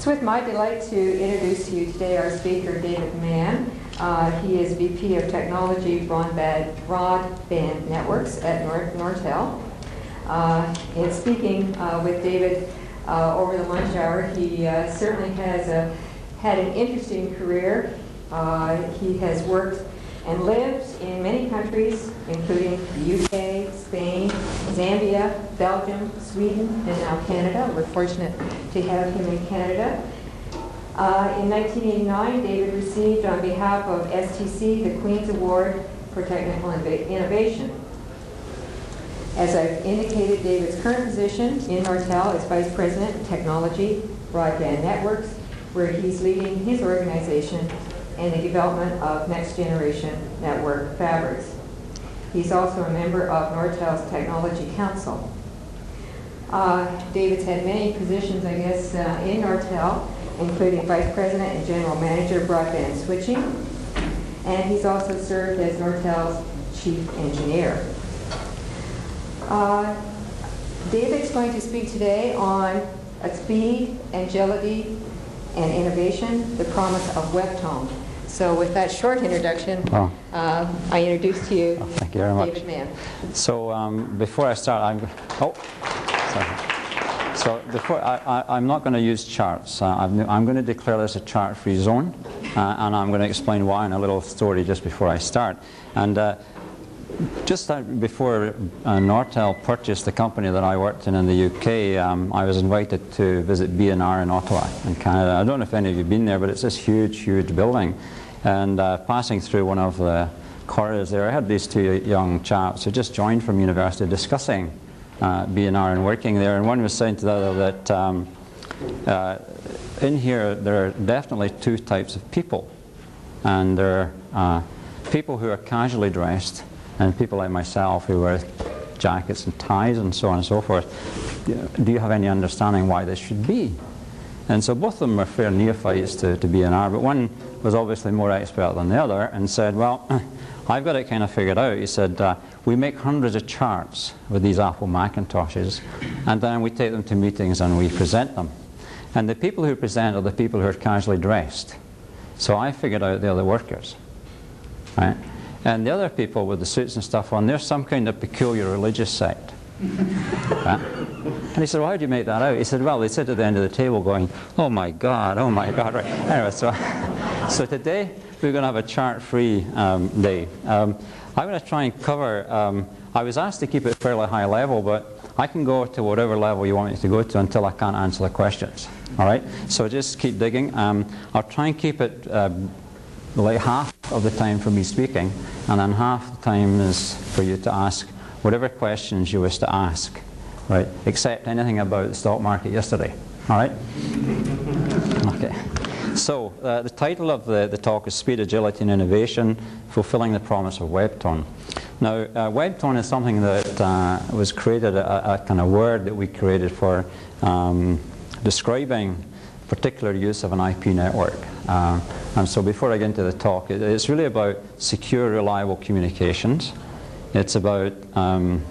It's with my delight to introduce to you today our speaker, David Mann. Uh, he is VP of Technology Broadband, Broadband Networks at Nor- Nortel. Uh, in speaking uh, with David uh, over the lunch hour, he uh, certainly has a, had an interesting career. Uh, he has worked and lived in many countries, including the UK, Spain, Zambia, Belgium, Sweden, and now Canada. We're fortunate to have him in Canada. Uh, in 1989, David received, on behalf of STC, the Queen's Award for Technical Innova- Innovation. As I've indicated, David's current position in Nortel is Vice President of Technology, Broadband Networks, where he's leading his organization in the development of next-generation network fabrics. He's also a member of Nortel's Technology Council. Uh, David's had many positions, I guess, uh, in Nortel, including Vice President and General Manager Broadband Switching, and he's also served as Nortel's Chief Engineer. Uh, David's going to speak today on speed, agility, and innovation, the promise of WebTone. So with that short introduction, Oh. uh, I introduce to you Oh, thank you very much. David Mann. So um, before I start, I'm oh, sorry. So before I, I, I'm not going to use charts. Uh, I'm, I'm going to declare this a chart-free zone, uh, and I'm going to explain why in a little story just before I start. And uh, just uh, before uh, Nortel purchased the company that I worked in in the UK, um, I was invited to visit BNR in Ottawa, in Canada. I don't know if any of you have been there, but it's this huge, huge building. And uh, passing through one of the corridors there, I had these two young chaps who just joined from university discussing uh, BNR working there. And one was saying to the other that um, uh, in here there are definitely two types of people. And there are uh, people who are casually dressed and people like myself who wear jackets and ties and so on and so forth. Do you have any understanding why this should be? And so both of them were fair neophytes to, to BNR, but one was obviously more expert than the other and said, well, I've got it kind of figured out. He said, uh, we make hundreds of charts with these Apple Macintoshes, and then we take them to meetings and we present them. And the people who present are the people who are casually dressed. So I figured out they're the workers. Right? And the other people with the suits and stuff on, they're some kind of peculiar religious sect. right? And he said, well, how do you make that out? He said, well, they sit at the end of the table going, oh my God, oh my God. Right. Anyway, so, so today we're going to have a chart-free um, day. Um, I'm going to try and cover, um, I was asked to keep it fairly high level, but I can go to whatever level you want me to go to until I can't answer the questions. All right? So just keep digging. Um, I'll try and keep it uh, like half of the time for me speaking, and then half the time is for you to ask whatever questions you wish to ask, right? Except anything about the stock market yesterday. All right? Okay. So uh, the title of the, the talk is Speed, Agility and Innovation, Fulfilling the Promise of WebTone. Now, uh, WebTone is something that uh, was created, a, a, kind of word that we created for um, describing particular use of an IP network. Uh, and so before I get into the talk, it, it's really about secure, reliable communications. It's about um,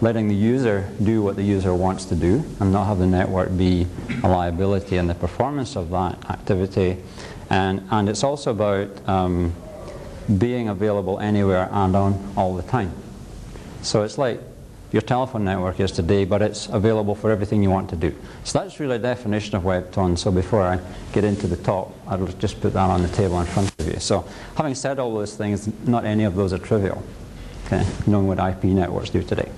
letting the user do what the user wants to do and not have the network be a liability in the performance of that activity. And, and it's also about um, being available anywhere and on all the time. So it's like your telephone network is today, but it's available for everything you want to do. So that's really a definition of WebTone. So before I get into the talk, I'll just put that on the table in front of you. So having said all those things, not any of those are trivial, okay, knowing what IP networks do today.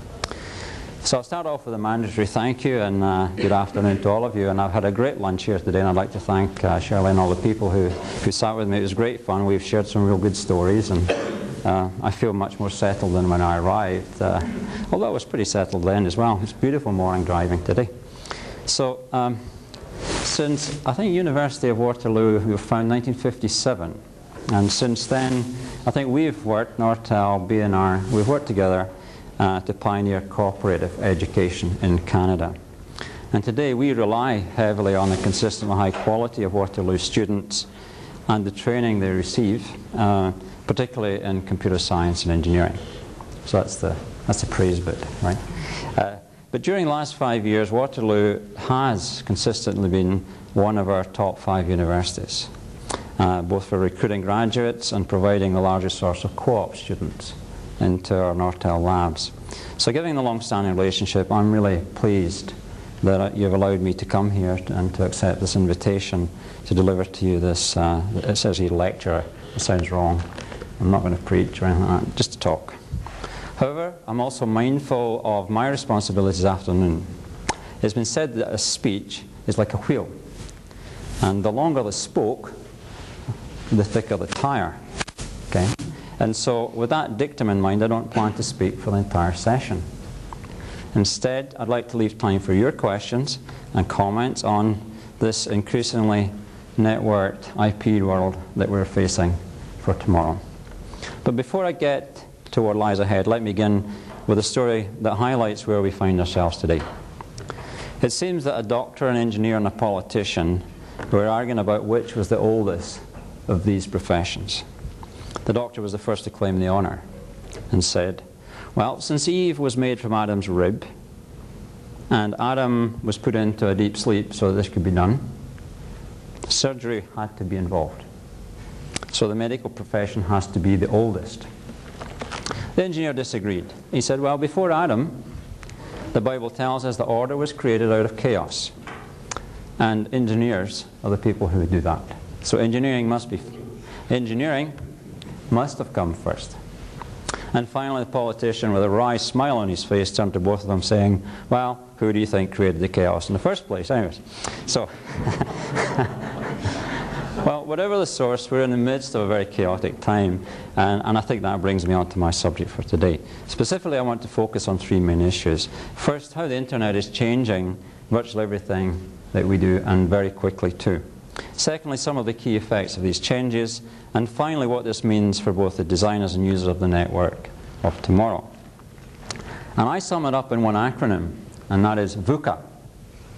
So I'll start off with a mandatory thank you and uh, good afternoon to all of you. And I've had a great lunch here today, and I'd like to thank uh, Shirley and all the people who, who sat with me. It was great fun. We've shared some real good stories, and uh, I feel much more settled than when I arrived. Uh, although I was pretty settled then as well. It's beautiful morning driving today. So um, since I think University of Waterloo we were founded 1957, and since then I think we've worked Nortel, BNR, we've worked together uh, to pioneer cooperative education in Canada. And today we rely heavily on the consistently high quality of Waterloo students and the training they receive, uh, particularly in computer science and engineering. So that's the, that's the praise bit, right? Uh, but during the last five years, Waterloo has consistently been one of our top five universities, uh, both for recruiting graduates and providing the largest source of co-op students into our Nortel labs. So given the long-standing relationship, I'm really pleased that you've allowed me to come here and to accept this invitation to deliver to you this, uh, it says here lecture, it sounds wrong. I'm not going to preach or anything like that, just to talk. However, I'm also mindful of my responsibilities this afternoon. It's been said that a speech is like a wheel, and the longer the spoke, the thicker the tire. Okay? And so, with that dictum in mind, I don't plan to speak for the entire session. Instead, I'd like to leave time for your questions and comments on this increasingly networked IP world that we're facing for tomorrow. But before I get to what lies ahead, let me begin with a story that highlights where we find ourselves today. It seems that a doctor, an engineer, and a politician were arguing about which was the oldest of these professions. The doctor was the first to claim the honour and said, Well, since Eve was made from Adam's rib, and Adam was put into a deep sleep so this could be done, surgery had to be involved. So the medical profession has to be the oldest. The engineer disagreed. He said, Well, before Adam, the Bible tells us the order was created out of chaos. And engineers are the people who do that. So engineering must be engineering must have come first. And finally, the politician, with a wry smile on his face, turned to both of them, saying, Well, who do you think created the chaos in the first place, anyways? So, well, whatever the source, we're in the midst of a very chaotic time, and, and I think that brings me on to my subject for today. Specifically, I want to focus on three main issues. First, how the internet is changing virtually everything that we do, and very quickly, too. Secondly, some of the key effects of these changes. And finally, what this means for both the designers and users of the network of tomorrow. And I sum it up in one acronym, and that is VUCA.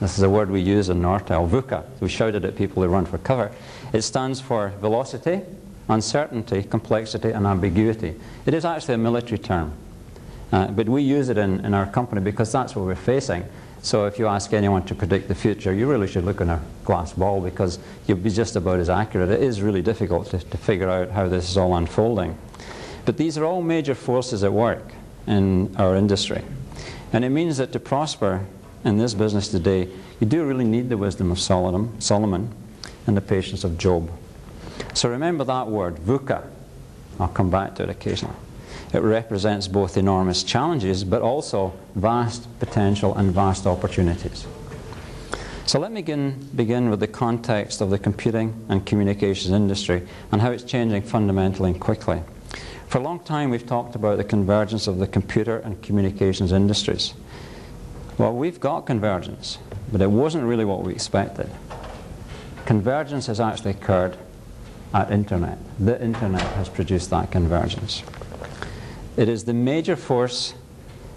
This is a word we use in Nortel, VUCA. We shouted at people who run for cover. It stands for velocity, uncertainty, complexity, and ambiguity. It is actually a military term. Uh, but we use it in, in our company because that's what we're facing. So if you ask anyone to predict the future, you really should look in a glass ball because you'll be just about as accurate. It is really difficult to, to figure out how this is all unfolding. But these are all major forces at work in our industry. And it means that to prosper in this business today, you do really need the wisdom of Solomon and the patience of Job. So remember that word, VUCA. I'll come back to it occasionally. It represents both enormous challenges but also vast potential and vast opportunities. So let me begin, begin with the context of the computing and communications industry and how it's changing fundamentally and quickly. For a long time we've talked about the convergence of the computer and communications industries. Well, we've got convergence, but it wasn't really what we expected. Convergence has actually occurred at Internet. The Internet has produced that convergence. It is the major force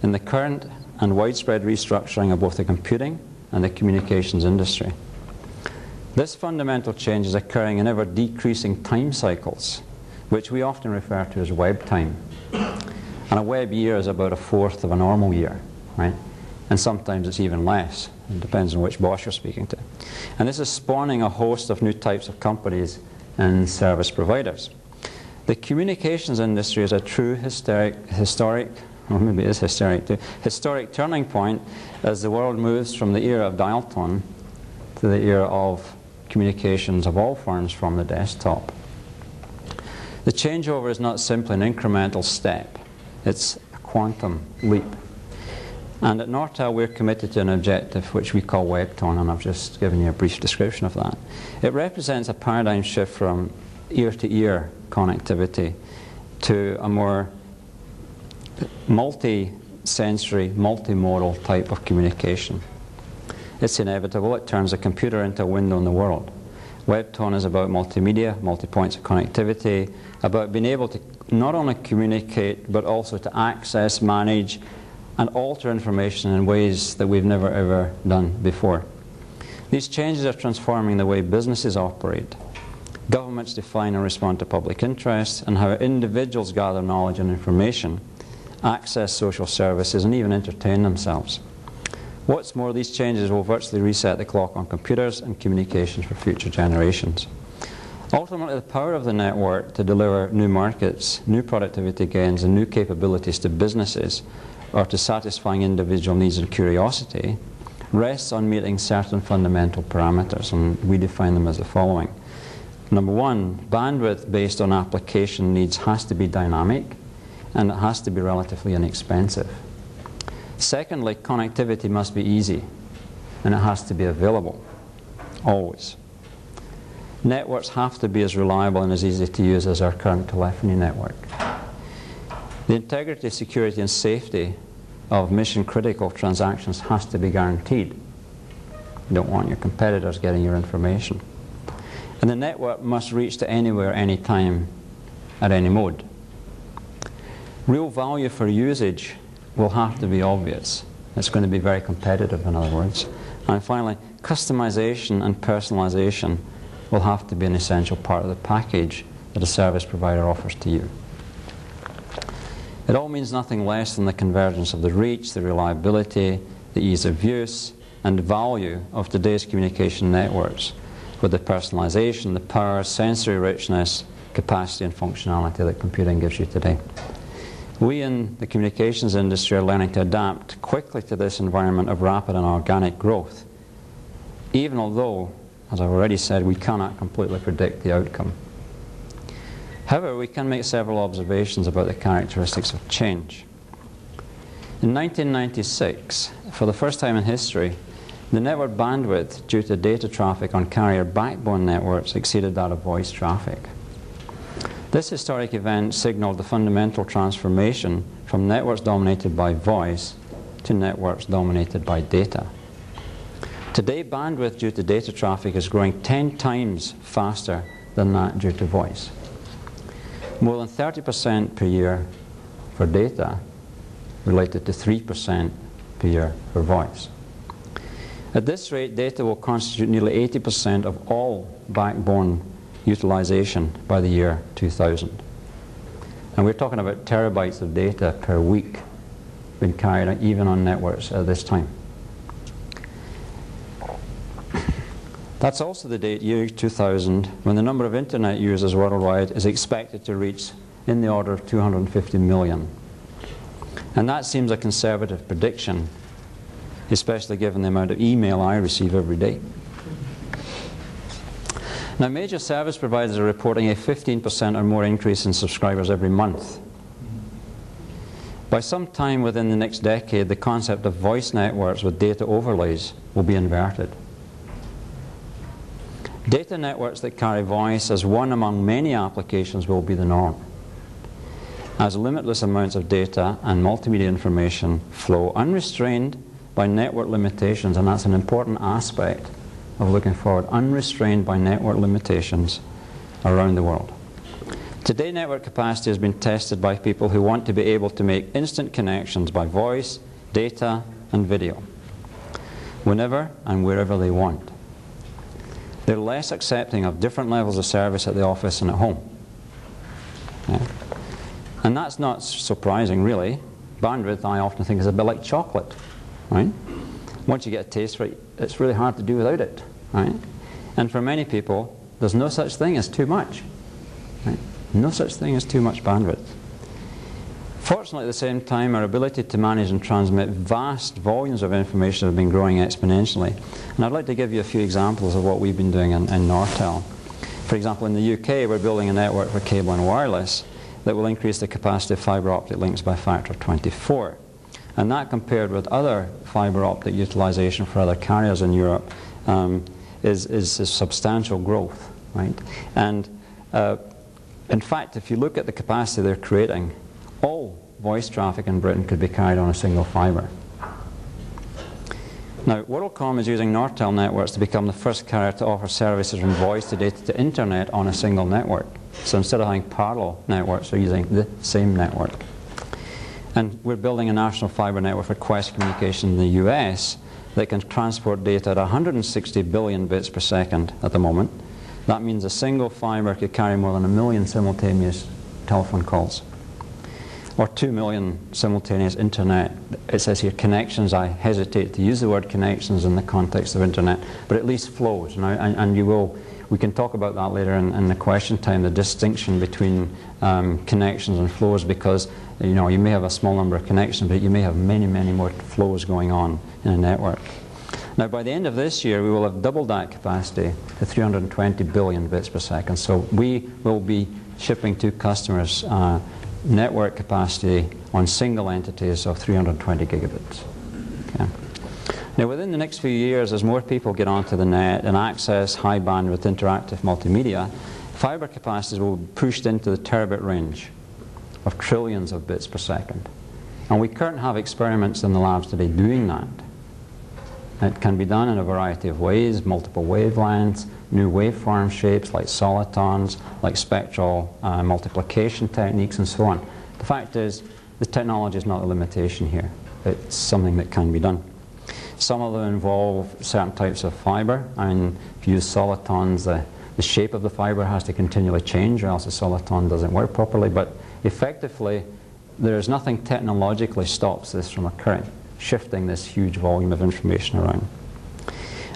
in the current and widespread restructuring of both the computing and the communications industry. This fundamental change is occurring in ever decreasing time cycles, which we often refer to as web time. And a web year is about a fourth of a normal year, right? And sometimes it's even less. It depends on which boss you're speaking to. And this is spawning a host of new types of companies and service providers. The communications industry is a true historic, historic or maybe it is historic too, historic turning point as the world moves from the era of dial tone to the era of communications of all forms from the desktop. The changeover is not simply an incremental step, it's a quantum leap. And at Nortel, we're committed to an objective which we call WebTone, and I've just given you a brief description of that. It represents a paradigm shift from ear-to-ear connectivity to a more multi-sensory, multimodal type of communication. It's inevitable. It turns a computer into a window in the world. WebTone is about multimedia, multi-points of connectivity, about being able to not only communicate but also to access, manage, and alter information in ways that we've never ever done before. These changes are transforming the way businesses operate governments define and respond to public interest, and how individuals gather knowledge and information, access social services, and even entertain themselves. What's more, these changes will virtually reset the clock on computers and communications for future generations. Ultimately, the power of the network to deliver new markets, new productivity gains, and new capabilities to businesses, or to satisfying individual needs and curiosity, rests on meeting certain fundamental parameters, and we define them as the following. Number one, bandwidth based on application needs has to be dynamic, and it has to be relatively inexpensive. Secondly, connectivity must be easy, and it has to be available, always. Networks have to be as reliable and as easy to use as our current telephony network. The integrity, security, and safety of mission critical transactions has to be guaranteed. You don't want your competitors getting your information. And the network must reach to anywhere, anytime, at any mode. Real value for usage will have to be obvious. It's going to be very competitive, in other words. And finally, customization and personalization will have to be an essential part of the package that a service provider offers to you. It all means nothing less than the convergence of the reach, the reliability, the ease of use, and value of today's communication networks with the personalization, the power, sensory richness, capacity, and functionality that computing gives you today. We in the communications industry are learning to adapt quickly to this environment of rapid and organic growth, even although as I've already said, we cannot completely predict the outcome. However, we can make several observations about the characteristics of change. In 1996, for the first time in history, the network bandwidth due to data traffic on carrier backbone networks exceeded that of voice traffic. This historic event signaled the fundamental transformation from networks dominated by voice to networks dominated by data. Today, bandwidth due to data traffic is growing 10 times faster than that due to voice. More than 30% per year for data related to 3% per year for voice. At this rate, data will constitute nearly 80% of all backbone utilization by the year 2000. And we're talking about terabytes of data per week being carried even on networks at this time. That's also the date, year 2000, when the number of internet users worldwide is expected to reach in the order of 250 million. And that seems a conservative prediction, especially given the amount of email I receive every day. Now, major service providers are reporting a 15% or more increase in subscribers every month. By some time within the next decade, the concept of voice networks with data overlays will be inverted. Data networks that carry voice as one among many applications will be the norm. As limitless amounts of data and multimedia information flow unrestrained by network limitations, and that's an important aspect of looking forward, unrestrained by network limitations around the world. Today, network capacity has been tested by people who want to be able to make instant connections by voice, data, and video, whenever and wherever they want. They're less accepting of different levels of service at the office and at home. Yeah. And that's not surprising, really. Bandwidth, I often think, is a bit like chocolate, right? Once you get a taste for it, it's really hard to do without it, right? And for many people, there's no such thing as too much. Right? No such thing as too much bandwidth. Fortunately, at the same time, our ability to manage and transmit vast volumes of information have been growing exponentially. And I'd like to give you a few examples of what we've been doing in, in Nortel. For example, in the UK, we're building a network for cable and wireless that will increase the capacity of fibre optic links by a factor of 24. And that compared with other fibre optic utilization for other carriers in Europe um, is, is substantial growth, right? And uh, in fact, if you look at the capacity they're creating, all voice traffic in Britain could be carried on a single fibre. Now, WorldCom is using Nortel networks to become the first carrier to offer services from voice to data to internet on a single network. So instead of having parallel networks, they're using the same network. And we're building a national fibre network for Qwest Communication in the US that can transport data at 160 billion bits per second at the moment. That means a single fibre could carry more than a million simultaneous telephone calls. or 2 million simultaneous internet. It says here connections. I hesitate to use the word connections in the context of internet, but at least flows. And, I, and you will, we can talk about that later in, in the question time, the distinction between um, connections and flows because you know, you may have a small number of connections, but you may have many, many more flows going on in a network. Now, by the end of this year, we will have doubled that capacity to 320 billion bits per second. So we will be shipping to customers uh, network capacity on single entities of 320 gigabits. Okay. Now, within the next few years, as more people get onto the net and access high bandwidth interactive multimedia, fiber capacities will be pushed into the terabit range of trillions of bits per second. And we currently have experiments in the labs today doing that. It can be done in a variety of ways, multiple wavelengths, new waveform shapes like solitons, like spectral uh, multiplication techniques and so on. The fact is, the technology is not a limitation here. It's something that can be done. Some of them involve certain types of fiber, and if you use solitons, the, the shape of the fiber has to continually change or else the soliton doesn't work properly, but effectively, there is nothing technologically stops this from occurring shifting this huge volume of information around.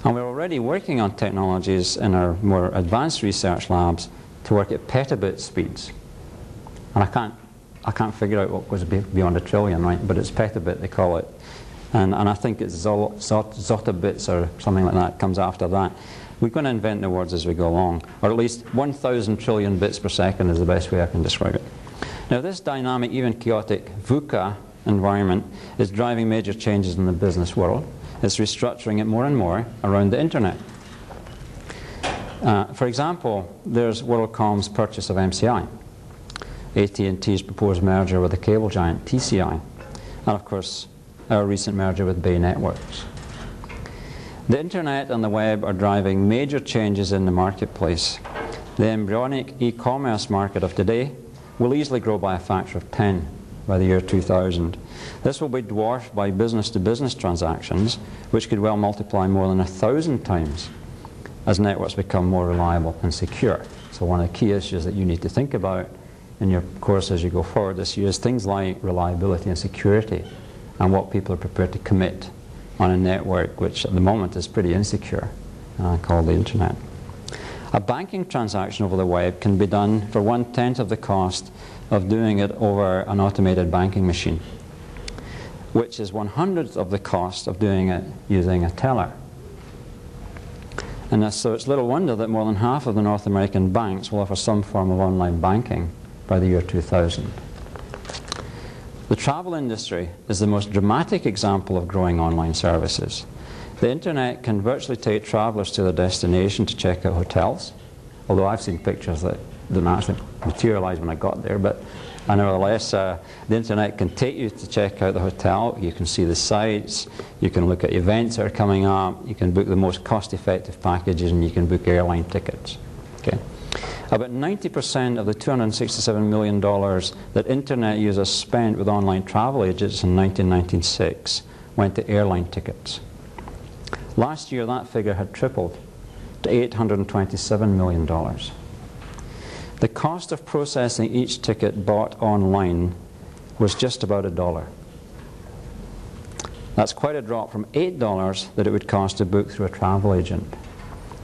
And we're already working on technologies in our more advanced research labs to work at petabit speeds. And I can't, I can't figure out what goes beyond a trillion, right? But it's petabit, they call it. And, and I think it's zotabits or something like that comes after that. We're going to invent the words as we go along, or at least 1,000 trillion bits per second is the best way I can describe it. Now, this dynamic, even chaotic VUCA environment is driving major changes in the business world. It's restructuring it more and more around the internet. Uh, for example, there's WorldCom's purchase of MCI, AT&T's proposed merger with the cable giant TCI, and of course our recent merger with Bay Networks. The internet and the web are driving major changes in the marketplace. The embryonic e-commerce market of today will easily grow by a factor of 10 by the year 2000. This will be dwarfed by business-to-business -business transactions, which could well multiply more than a thousand times as networks become more reliable and secure. So one of the key issues that you need to think about in your course as you go forward this year is things like reliability and security and what people are prepared to commit on a network which at the moment is pretty insecure, uh, called the internet. A banking transaction over the web can be done for one-tenth of the cost of doing it over an automated banking machine, which is one hundredth of the cost of doing it using a teller. And so it's little wonder that more than half of the North American banks will offer some form of online banking by the year 2000. The travel industry is the most dramatic example of growing online services. The internet can virtually take travelers to their destination to check out hotels, although I've seen pictures that didn't actually materialize when I got there, but nevertheless, uh, the internet can take you to check out the hotel. You can see the sites, you can look at events that are coming up, you can book the most cost-effective packages, and you can book airline tickets. Okay. About 90% of the $267 million that internet users spent with online travel agents in 1996 went to airline tickets. Last year, that figure had tripled to $827 million. The cost of processing each ticket bought online was just about a dollar. That's quite a drop from $8 that it would cost to book through a travel agent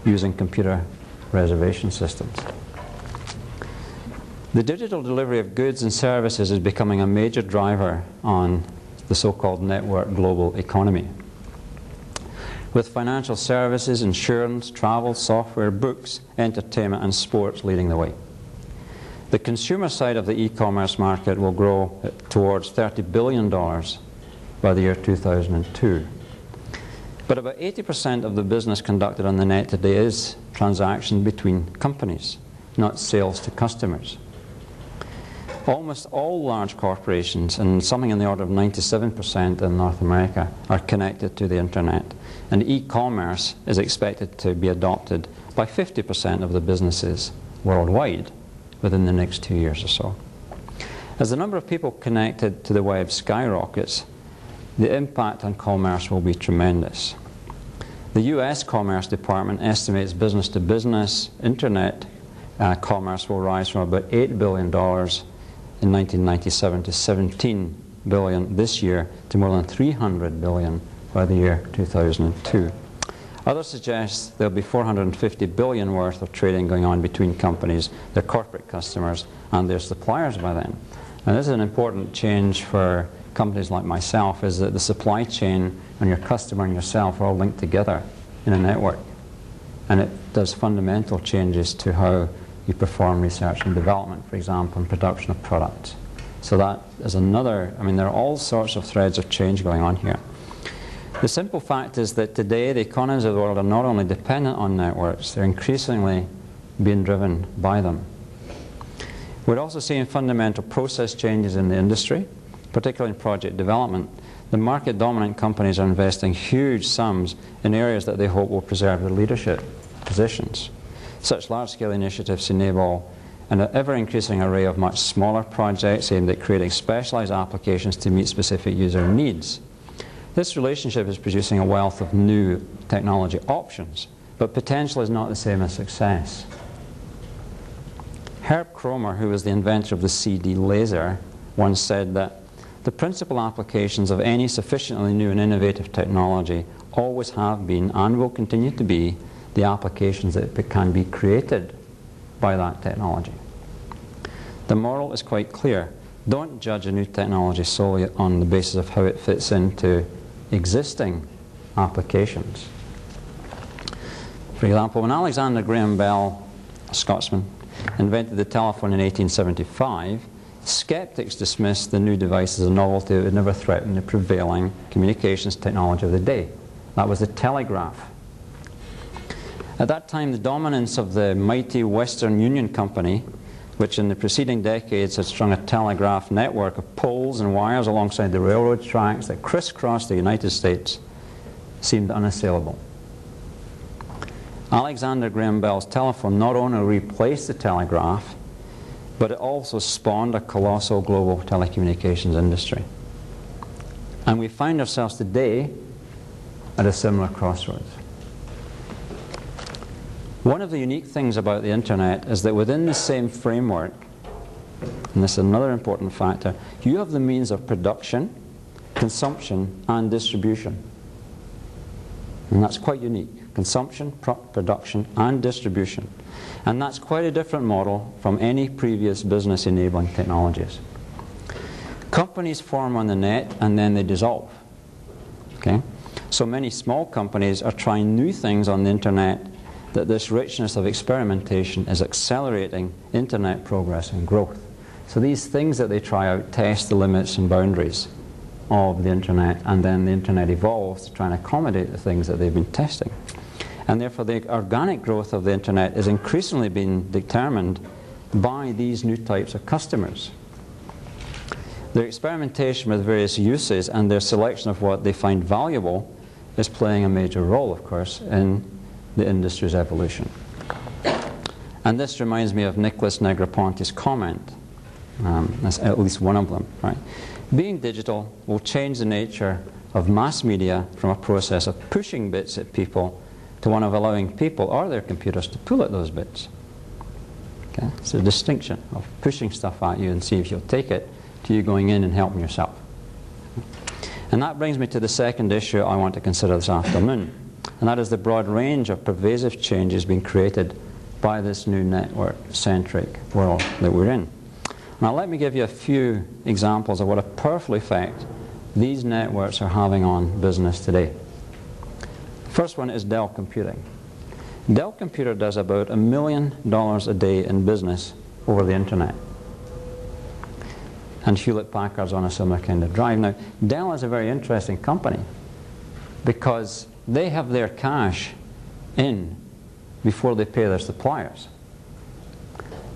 using computer reservation systems. The digital delivery of goods and services is becoming a major driver on the so-called network global economy. With financial services, insurance, travel, software, books, entertainment and sports leading the way. The consumer side of the e-commerce market will grow towards $30 billion by the year 2002. But about 80% of the business conducted on the net today is transaction between companies, not sales to customers. Almost all large corporations, and something in the order of 97% in North America, are connected to the internet. And e-commerce is expected to be adopted by 50% of the businesses worldwide within the next two years or so. As the number of people connected to the web skyrockets, the impact on commerce will be tremendous. The US Commerce Department estimates business to business internet uh, commerce will rise from about $8 billion in 1997 to 17 billion this year to more than 300 billion by the year 2002. Others suggest there'll be 450 billion worth of trading going on between companies, their corporate customers, and their suppliers by then. And this is an important change for companies like myself, is that the supply chain and your customer and yourself are all linked together in a network. And it does fundamental changes to how you perform research and development, for example, and production of products. So that is another, I mean, there are all sorts of threads of change going on here. The simple fact is that today the economies of the world are not only dependent on networks, they're increasingly being driven by them. We're also seeing fundamental process changes in the industry, particularly in project development. The market dominant companies are investing huge sums in areas that they hope will preserve their leadership positions. Such large scale initiatives enable an ever increasing array of much smaller projects aimed at creating specialized applications to meet specific user needs. This relationship is producing a wealth of new technology options, but potential is not the same as success. Herb Kroemer, who was the inventor of the CD laser, once said that the principal applications of any sufficiently new and innovative technology always have been and will continue to be the applications that can be created by that technology. The moral is quite clear. Don't judge a new technology solely on the basis of how it fits into existing applications. For example, when Alexander Graham Bell, a Scotsman, invented the telephone in 1875, skeptics dismissed the new device as a novelty that would never threaten the prevailing communications technology of the day. That was the telegraph. At that time, the dominance of the mighty Western Union Company, which in the preceding decades had strung a telegraph network of poles and wires alongside the railroad tracks that crisscrossed the United States, seemed unassailable. Alexander Graham Bell's telephone not only replaced the telegraph, but it also spawned a colossal global telecommunications industry. And we find ourselves today at a similar crossroads. One of the unique things about the internet is that within the same framework, and this is another important factor, you have the means of production, consumption, and distribution. And that's quite unique. Consumption, production, and distribution. And that's quite a different model from any previous business enabling technologies. Companies form on the net and then they dissolve. Okay? So many small companies are trying new things on the internet that this richness of experimentation is accelerating internet progress and growth. So these things that they try out test the limits and boundaries of the internet, and then the internet evolves to try and accommodate the things that they've been testing. And therefore, the organic growth of the internet is increasingly being determined by these new types of customers. Their experimentation with various uses and their selection of what they find valuable is playing a major role, of course, in the industry's evolution. And this reminds me of Nicholas Negroponte's comment. Um, that's at least one of them, right? Being digital will change the nature of mass media from a process of pushing bits at people to one of allowing people or their computers to pull at those bits. Okay? It's a distinction of pushing stuff at you and see if you'll take it to you going in and helping yourself. And that brings me to the second issue I want to consider this afternoon and that is the broad range of pervasive changes being created by this new network-centric world that we're in. Now let me give you a few examples of what a powerful effect these networks are having on business today. First one is Dell Computing. Dell Computer does about a million dollars a day in business over the internet. And Hewlett Packard's on a similar kind of drive. Now, Dell is a very interesting company because they have their cash in before they pay their suppliers.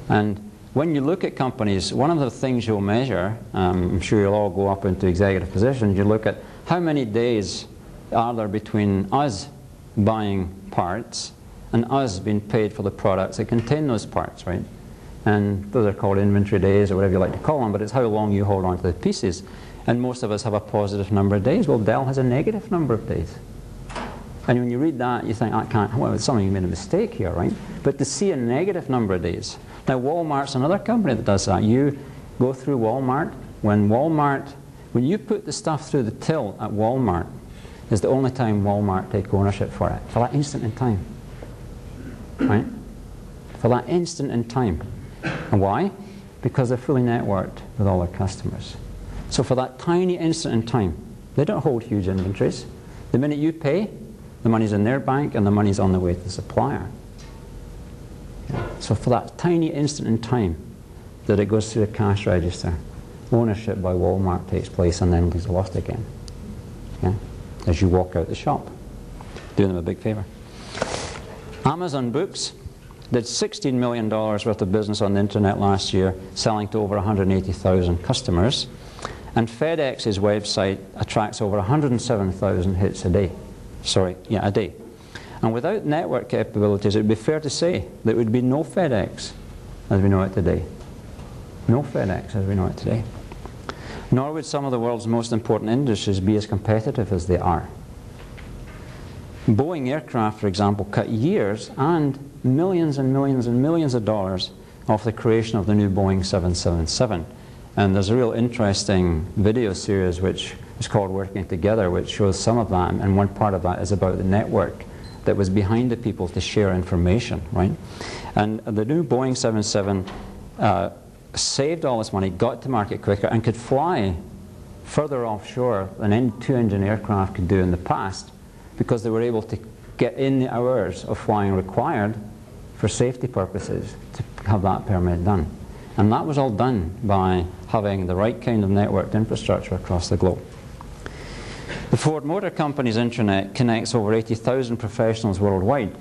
And when you look at companies, one of the things you'll measure, um, I'm sure you'll all go up into executive positions, you look at how many days are there between us buying parts and us being paid for the products that contain those parts, right? And those are called inventory days or whatever you like to call them, but it's how long you hold on to the pieces. And most of us have a positive number of days. Well, Dell has a negative number of days. And when you read that, you think, I can't, well, somebody made a mistake here, right? But to see a negative number of days. Now, Walmart's another company that does that. You, go through Walmart, when Walmart, when you put the stuff through the till at Walmart, is the only time Walmart take ownership for it, for that instant in time. Right? For that instant in time. And why? Because they're fully networked with all their customers. So for that tiny instant in time, they don't hold huge inventories. The minute you pay, the money's in their bank and the money's on the way to the supplier. So for that tiny instant in time that it goes through the cash register, ownership by Walmart takes place and then is lost again. Okay? As you walk out the shop. Doing them a big favor. Amazon Books did $16 million worth of business on the internet last year, selling to over 180,000 customers. And FedEx's website attracts over 107,000 hits a day. Sorry, yeah, a day. And without network capabilities, it would be fair to say that there would be no FedEx as we know it today. No FedEx as we know it today. Nor would some of the world's most important industries be as competitive as they are. Boeing aircraft, for example, cut years and millions and millions and millions of dollars off the creation of the new Boeing 777. And there's a real interesting video series which is called Working Together, which shows some of that, and one part of that is about the network that was behind the people to share information, right? And the new Boeing 77 uh, saved all this money, got to market quicker, and could fly further offshore than any two-engine aircraft could do in the past because they were able to get in the hours of flying required for safety purposes to have that permit done. And that was all done by having the right kind of networked infrastructure across the globe. The Ford Motor Company's internet connects over 80,000 professionals worldwide.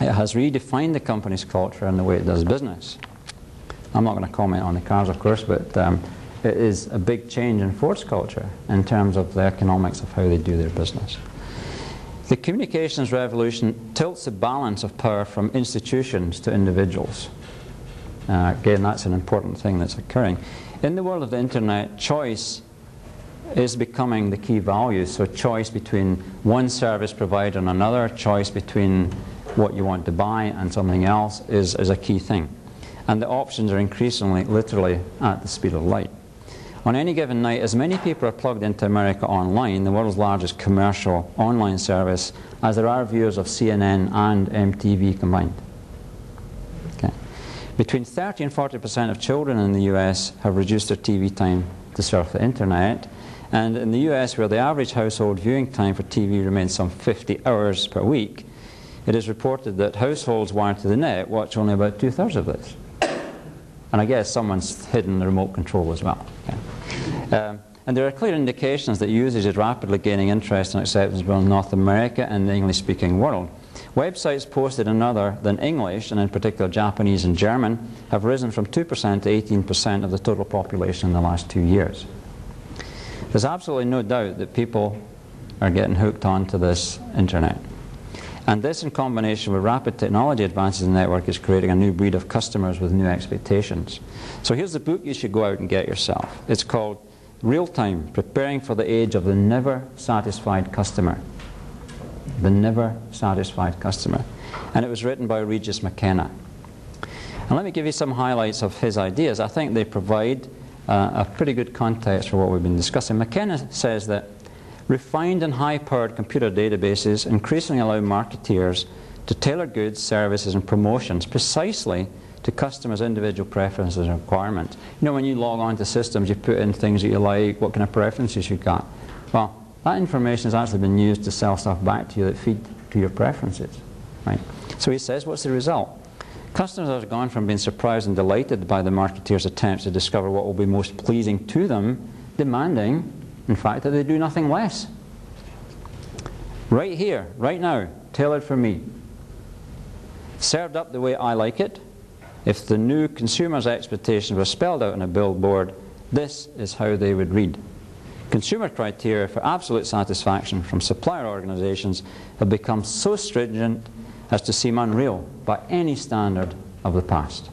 It has redefined the company's culture and the way it does business. I'm not going to comment on the cars, of course, but um, it is a big change in Ford's culture in terms of the economics of how they do their business. The communications revolution tilts the balance of power from institutions to individuals. Uh, again, that's an important thing that's occurring. In the world of the internet, choice is becoming the key value. So choice between one service provider and another, choice between what you want to buy and something else is, is a key thing. And the options are increasingly literally at the speed of light. On any given night, as many people are plugged into America Online, the world's largest commercial online service, as there are viewers of CNN and MTV combined. Okay. Between 30 and 40% of children in the US have reduced their TV time to surf the internet, and in the US, where the average household viewing time for TV remains some 50 hours per week, it is reported that households wired to the net watch only about two thirds of this. And I guess someone's hidden the remote control as well. Okay. Um, and there are clear indications that usage is rapidly gaining interest and acceptance both in North America and the English speaking world. Websites posted in other than English, and in particular Japanese and German, have risen from 2% to 18% of the total population in the last two years. There's absolutely no doubt that people are getting hooked onto this internet. And this, in combination with rapid technology advances in the network, is creating a new breed of customers with new expectations. So here's the book you should go out and get yourself. It's called Real Time Preparing for the Age of the Never Satisfied Customer. The Never Satisfied Customer. And it was written by Regis McKenna. And let me give you some highlights of his ideas. I think they provide uh, a pretty good context for what we've been discussing. McKenna says that refined and high-powered computer databases increasingly allow marketeers to tailor goods, services, and promotions precisely to customers' individual preferences and requirements. You know, when you log on to systems, you put in things that you like, what kind of preferences you've got. Well, that information has actually been used to sell stuff back to you that feed to your preferences, right? So he says, what's the result? Customers have gone from being surprised and delighted by the marketeer's attempts to discover what will be most pleasing to them, demanding, in fact, that they do nothing less. Right here, right now, tailored for me. Served up the way I like it. If the new consumer's expectations were spelled out on a billboard, this is how they would read. Consumer criteria for absolute satisfaction from supplier organizations have become so stringent as to seem unreal by any standard of the past.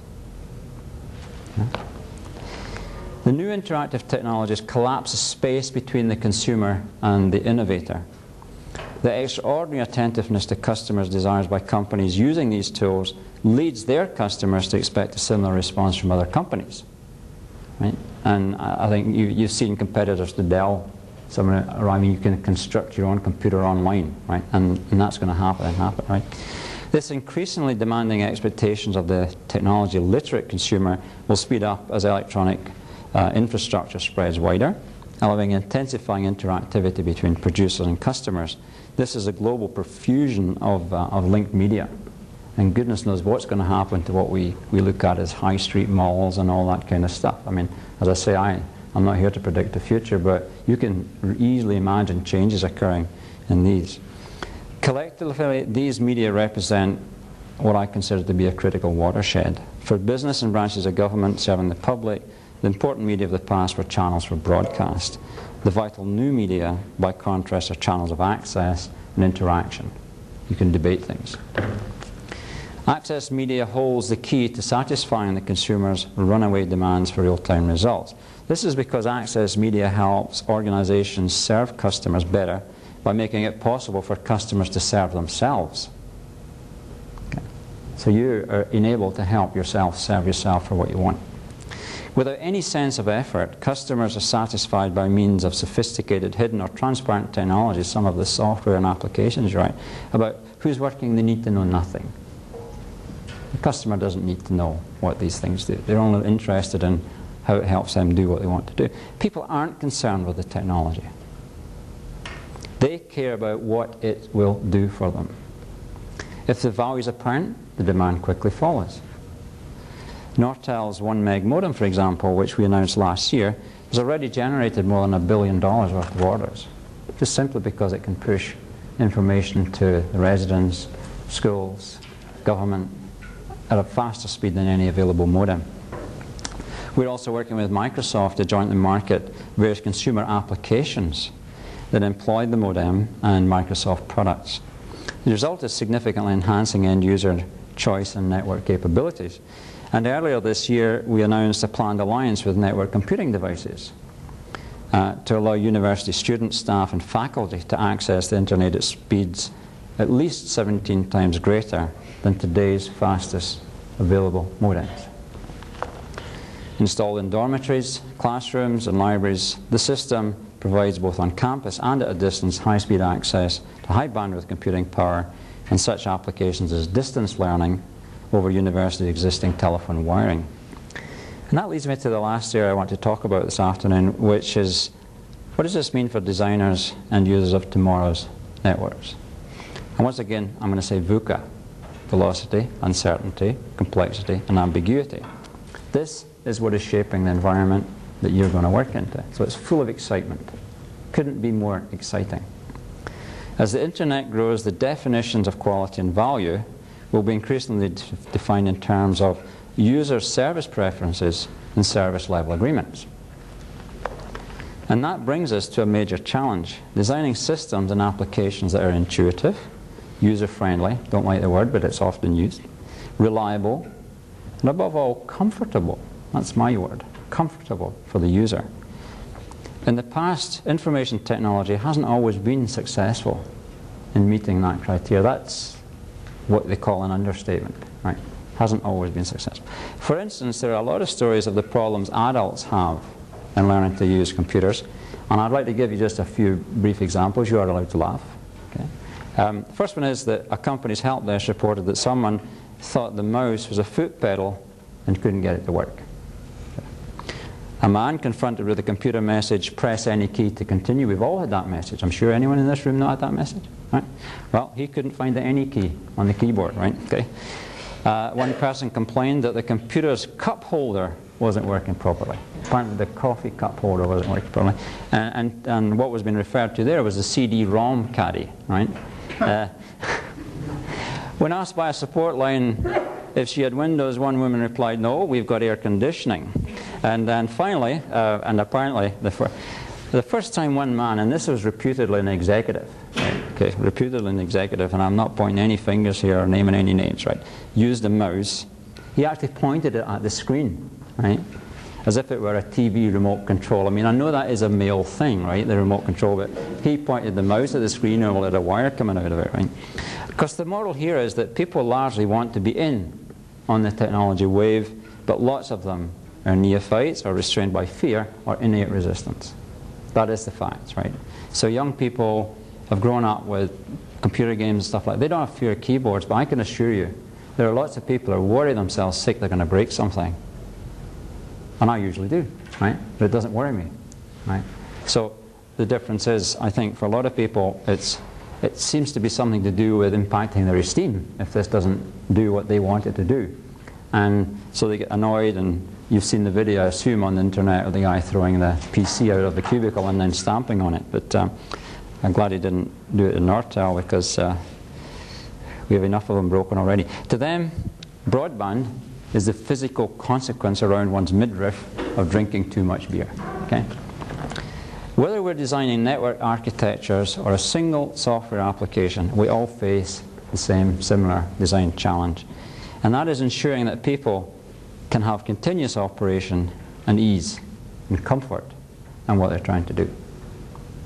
The new interactive technologies collapse the space between the consumer and the innovator. The extraordinary attentiveness to customers' desires by companies using these tools leads their customers to expect a similar response from other companies. right? And I I think you, you've seen competitors to Dell, some arriving, you can construct your own computer online, right? And, and that's going to happen and happen, right? This increasingly demanding expectations of the technology literate consumer will speed up as electronic uh, infrastructure spreads wider, allowing intensifying interactivity between producers and customers. This is a global profusion of, uh, of linked media. And goodness knows what's going to happen to what we, we look at as high street malls and all that kind of stuff. I mean, as I say, I, I'm not here to predict the future, but you can easily imagine changes occurring in these. Collectively, these media represent what I consider to be a critical watershed. For business and branches of government serving the public, the important media of the past were channels for broadcast. The vital new media, by contrast, are channels of access and interaction. You can debate things. Access media holds the key to satisfying the consumer's runaway demands for real-time results. This is because access media helps organizations serve customers better by making it possible for customers to serve themselves. So you are enabled to help yourself serve yourself for what you want. Without any sense of effort, customers are satisfied by means of sophisticated, hidden, or transparent technology, some of the software and applications, right? About who's working, they need to know nothing. The customer doesn't need to know what these things do. They're only interested in how it helps them do what they want to do. People aren't concerned with the technology. They care about what it will do for them. If the value is apparent, the demand quickly follows. Nortel's 1 meg modem, for example, which we announced last year, has already generated more than a billion dollars worth of orders, just simply because it can push information to the residents, schools, government at a faster speed than any available modem. We're also working with Microsoft to jointly market various consumer applications that employ the modem and Microsoft products. The result is significantly enhancing end user choice and network capabilities. And earlier this year, we announced a planned alliance with network computing devices uh, to allow university students, staff, and faculty to access the internet at speeds at least 17 times greater than today's fastest available modems. Installed in dormitories, classrooms, and libraries, the system provides both on campus and at a distance high-speed access to high bandwidth computing power and such applications as distance learning over university existing telephone wiring. And that leads me to the last area I want to talk about this afternoon, which is what does this mean for designers and users of tomorrow's networks? And once again, I'm going to say VUCA, velocity, uncertainty, complexity, and ambiguity. This is what is shaping the environment that you're going to work into. So it's full of excitement. Couldn't be more exciting. As the internet grows, the definitions of quality and value will be increasingly defined in terms of user service preferences and service level agreements. And that brings us to a major challenge designing systems and applications that are intuitive, user friendly, don't like the word, but it's often used, reliable, and above all, comfortable. That's my word comfortable for the user. In the past, information technology hasn't always been successful in meeting that criteria. That's what they call an understatement, right? Hasn't always been successful. For instance, there are a lot of stories of the problems adults have in learning to use computers, and I'd like to give you just a few brief examples. You are allowed to laugh. Okay? Um, the first one is that a company's help desk reported that someone thought the mouse was a foot pedal and couldn't get it to work. A man confronted with a computer message, press any key to continue. We've all had that message. I'm sure anyone in this room not had that message. Right? Well, he couldn't find any key on the keyboard, right? Okay. Uh, one person complained that the computer's cup holder wasn't working properly. Apparently the coffee cup holder wasn't working properly. And, and, and what was being referred to there was the CD-ROM caddy, right? Uh, when asked by a support line if she had windows, one woman replied, no, we've got air conditioning. And then finally, uh, and apparently, the, fir the first time one man, and this was reputedly an executive, okay, reputedly an executive, and I'm not pointing any fingers here or naming any names, right, used a mouse, he actually pointed it at the screen, right, as if it were a TV remote control. I mean, I know that is a male thing, right, the remote control, but he pointed the mouse at the screen and had a wire coming out of it, right? Because the model here is that people largely want to be in on the technology wave, but lots of them are neophytes, are restrained by fear, or innate resistance. That is the fact, right? So young people have grown up with computer games and stuff like that. They don't have fear of keyboards, but I can assure you, there are lots of people who worry themselves sick they're going to break something. And I usually do, right? But it doesn't worry me, right? So the difference is, I think for a lot of people, it's, it seems to be something to do with impacting their esteem if this doesn't do what they want it to do. And so they get annoyed, and you've seen the video, I assume, on the internet of the guy throwing the PC out of the cubicle and then stamping on it. But um, I'm glad he didn't do it in Nortel because uh, we have enough of them broken already. To them, broadband is the physical consequence around one's midriff of drinking too much beer. Okay? Whether we're designing network architectures or a single software application, we all face the same similar design challenge. And that is ensuring that people can have continuous operation and ease and comfort in what they're trying to do.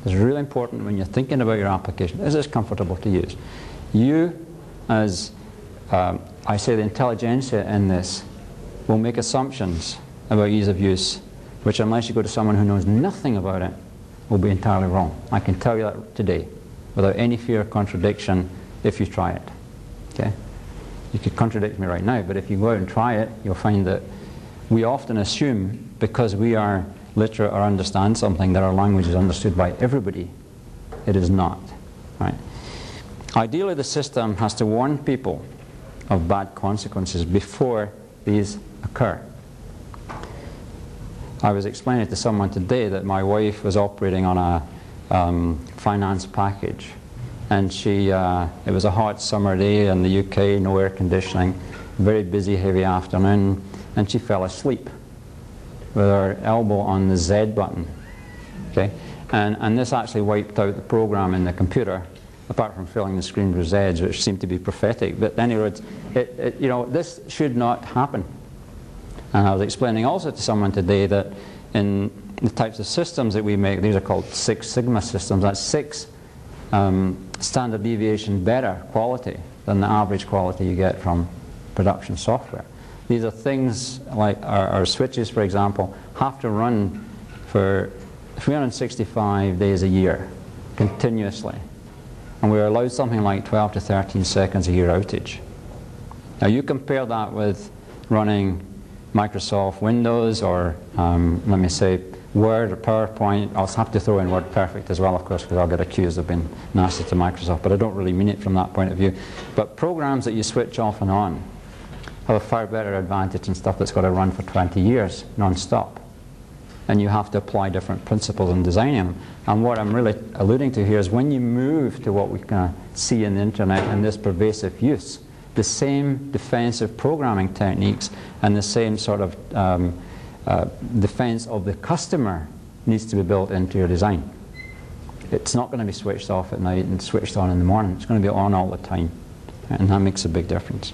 It's really important when you're thinking about your application, is this comfortable to use? You, as um, I say the intelligentsia in this, will make assumptions about ease of use, which unless you go to someone who knows nothing about it, will be entirely wrong. I can tell you that today, without any fear of contradiction, if you try it. Okay? You could contradict me right now, but if you go out and try it, you'll find that we often assume because we are literate or understand something that our language is understood by everybody. It is not. Right? Ideally, the system has to warn people of bad consequences before these occur. I was explaining to someone today that my wife was operating on a um, finance package and she, uh, it was a hot summer day in the UK, no air conditioning, very busy, heavy afternoon, and she fell asleep with her elbow on the Z button. Okay? And, and this actually wiped out the program in the computer, apart from filling the screen with Zs, which seemed to be prophetic. But anyway, it, it, you know, this should not happen. And I was explaining also to someone today that in the types of systems that we make, these are called Six Sigma systems. That's six um, standard deviation better quality than the average quality you get from production software. These are things like our, our, switches, for example, have to run for 365 days a year continuously. And we're allowed something like 12 to 13 seconds a year outage. Now you compare that with running Microsoft Windows or, um, let me say, Word or PowerPoint. I'll have to throw in WordPerfect as well, of course, because I'll get accused of being nasty to Microsoft, but I don't really mean it from that point of view. But programs that you switch off and on have a far better advantage than stuff that's got to run for 20 years non-stop. And you have to apply different principles in designing them. And what I'm really alluding to here is when you move to what we can see in the internet and this pervasive use, the same defensive programming techniques and the same sort of um, uh, defense of the customer needs to be built into your design. It's not going to be switched off at night and switched on in the morning. It's going to be on all the time. And that makes a big difference.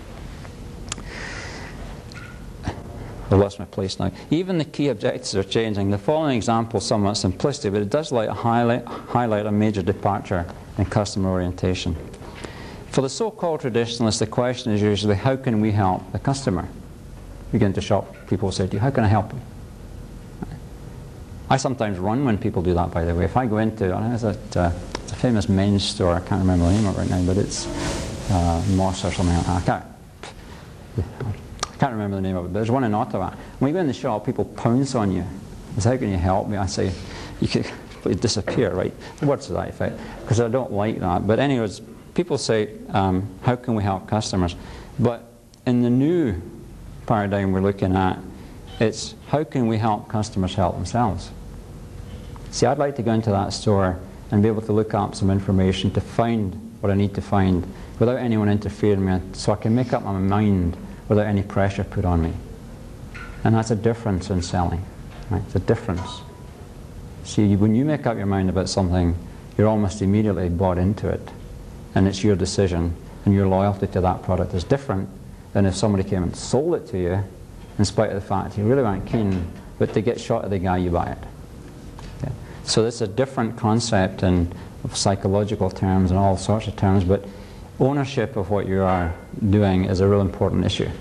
I lost my place now. Even the key objectives are changing. The following example is somewhat simplistic, but it does like highlight, highlight a major departure in customer orientation. For the so-called traditionalists, the question is usually, how can we help the customer? begin to shop, people say to you, how can I help you? I sometimes run when people do that, by the way. If I go into, I know it's a, uh, a famous men's store, I can't remember the name of it right now, but it's uh, Moss or something like that. I can't, I can't remember the name of it, but there's one in Ottawa. When you go in the shop, people pounce on you. They say, how can you help me? I say, you please disappear, right? Words to that effect, because I don't like that. But anyways, people say, um, how can we help customers? But in the new paradigm we're looking at, it's how can we help customers help themselves? See, I'd like to go into that store and be able to look up some information to find what I need to find without anyone interfering me so I can make up my mind without any pressure put on me. And that's a difference in selling. Right? It's a difference. See, when you make up your mind about something, you're almost immediately bought into it. And it's your decision, and your loyalty to that product is different than if somebody came and sold it to you, in spite of the fact you really weren't keen, but to get shot at the guy, you buy it. Okay. So is a different concept in psychological terms and all sorts of terms, but ownership of what you are doing is a real important issue.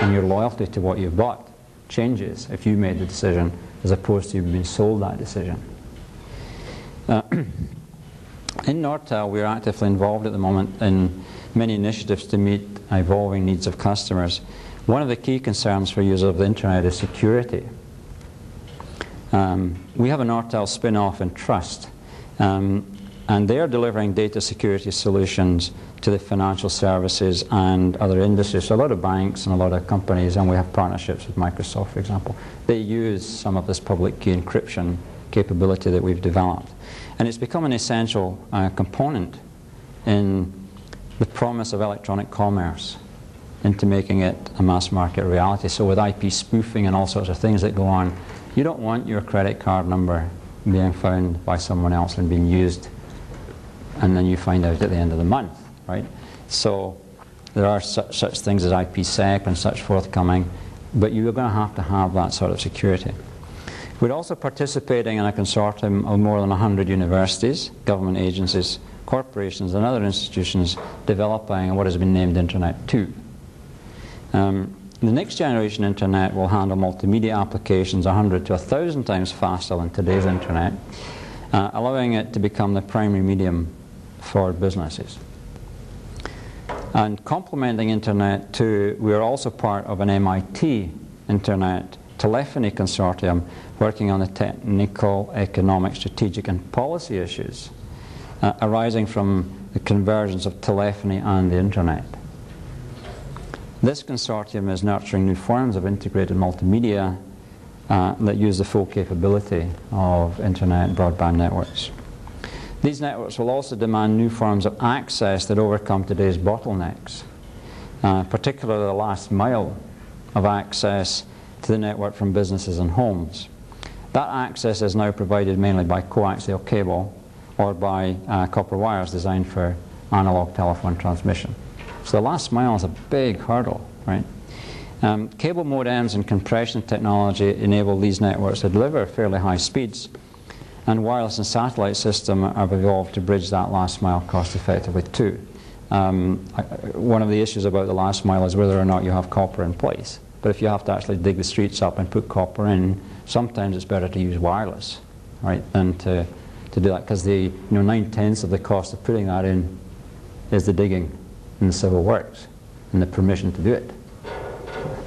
And your loyalty to what you've bought changes if you made the decision as opposed to you being sold that decision. Uh, in Nortel, we are actively involved at the moment in many initiatives to meet evolving needs of customers. One of the key concerns for users of the internet is security. Um, we have a Nortel spin-off Entrust, um, and they are delivering data security solutions to the financial services and other industries. So a lot of banks and a lot of companies, and we have partnerships with Microsoft, for example, they use some of this public key encryption capability that we've developed. And it's become an essential uh, component in the promise of electronic commerce into making it a mass market reality. So with IP spoofing and all sorts of things that go on, you don't want your credit card number being found by someone else and being used and then you find out at the end of the month, right? So there are such, such things as IPsec and such forthcoming, but you're going to have to have that sort of security. We're also participating in a consortium of more than 100 universities, government agencies, corporations, and other institutions developing what has been named Internet 2. Um, the next generation Internet will handle multimedia applications 100 to 1,000 times faster than today's Internet, uh, allowing it to become the primary medium for businesses. And complementing Internet 2, we are also part of an MIT Internet telephony consortium working on the technical, economic, strategic, and policy issues uh, arising from the convergence of telephony and the internet. This consortium is nurturing new forms of integrated multimedia uh, that use the full capability of internet and broadband networks. These networks will also demand new forms of access that overcome today's bottlenecks, uh, particularly the last mile of access to the network from businesses and homes. That access is now provided mainly by coaxial cable or by uh, copper wires designed for analog telephone transmission. So the last mile is a big hurdle, right? Um, cable modems and compression technology enable these networks to deliver fairly high speeds, and wireless and satellite systems have evolved to bridge that last mile cost effectively too. Um, I, one of the issues about the last mile is whether or not you have copper in place. But if you have to actually dig the streets up and put copper in, sometimes it's better to use wireless, right, than to, to do that because the you know nine tenths of the cost of putting that in is the digging and the civil works and the permission to do it.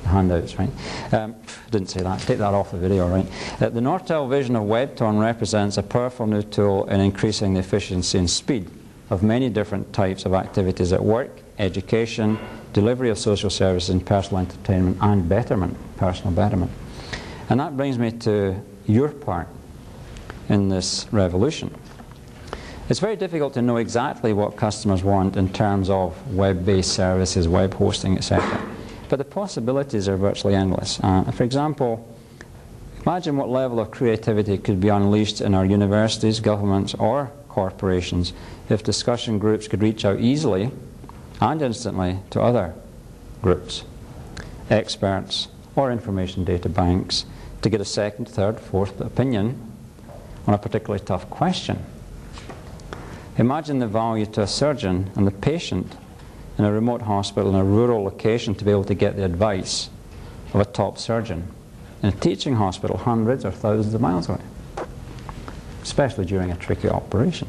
The handouts, right? Um, didn't say that. Take that off the video, right? Uh, the Nortel vision of Webtone represents a powerful new tool in increasing the efficiency and speed of many different types of activities at work, education, delivery of social services and personal entertainment and betterment, personal betterment. And that brings me to your part in this revolution. It's very difficult to know exactly what customers want in terms of web-based services, web hosting, etc. But the possibilities are virtually endless. Uh, for example, imagine what level of creativity could be unleashed in our universities, governments, or corporations if discussion groups could reach out easily and instantly to other groups, experts, or information data banks to get a second, third, fourth opinion on a particularly tough question. Imagine the value to a surgeon and the patient in a remote hospital in a rural location to be able to get the advice of a top surgeon in a teaching hospital hundreds or thousands of miles away, especially during a tricky operation.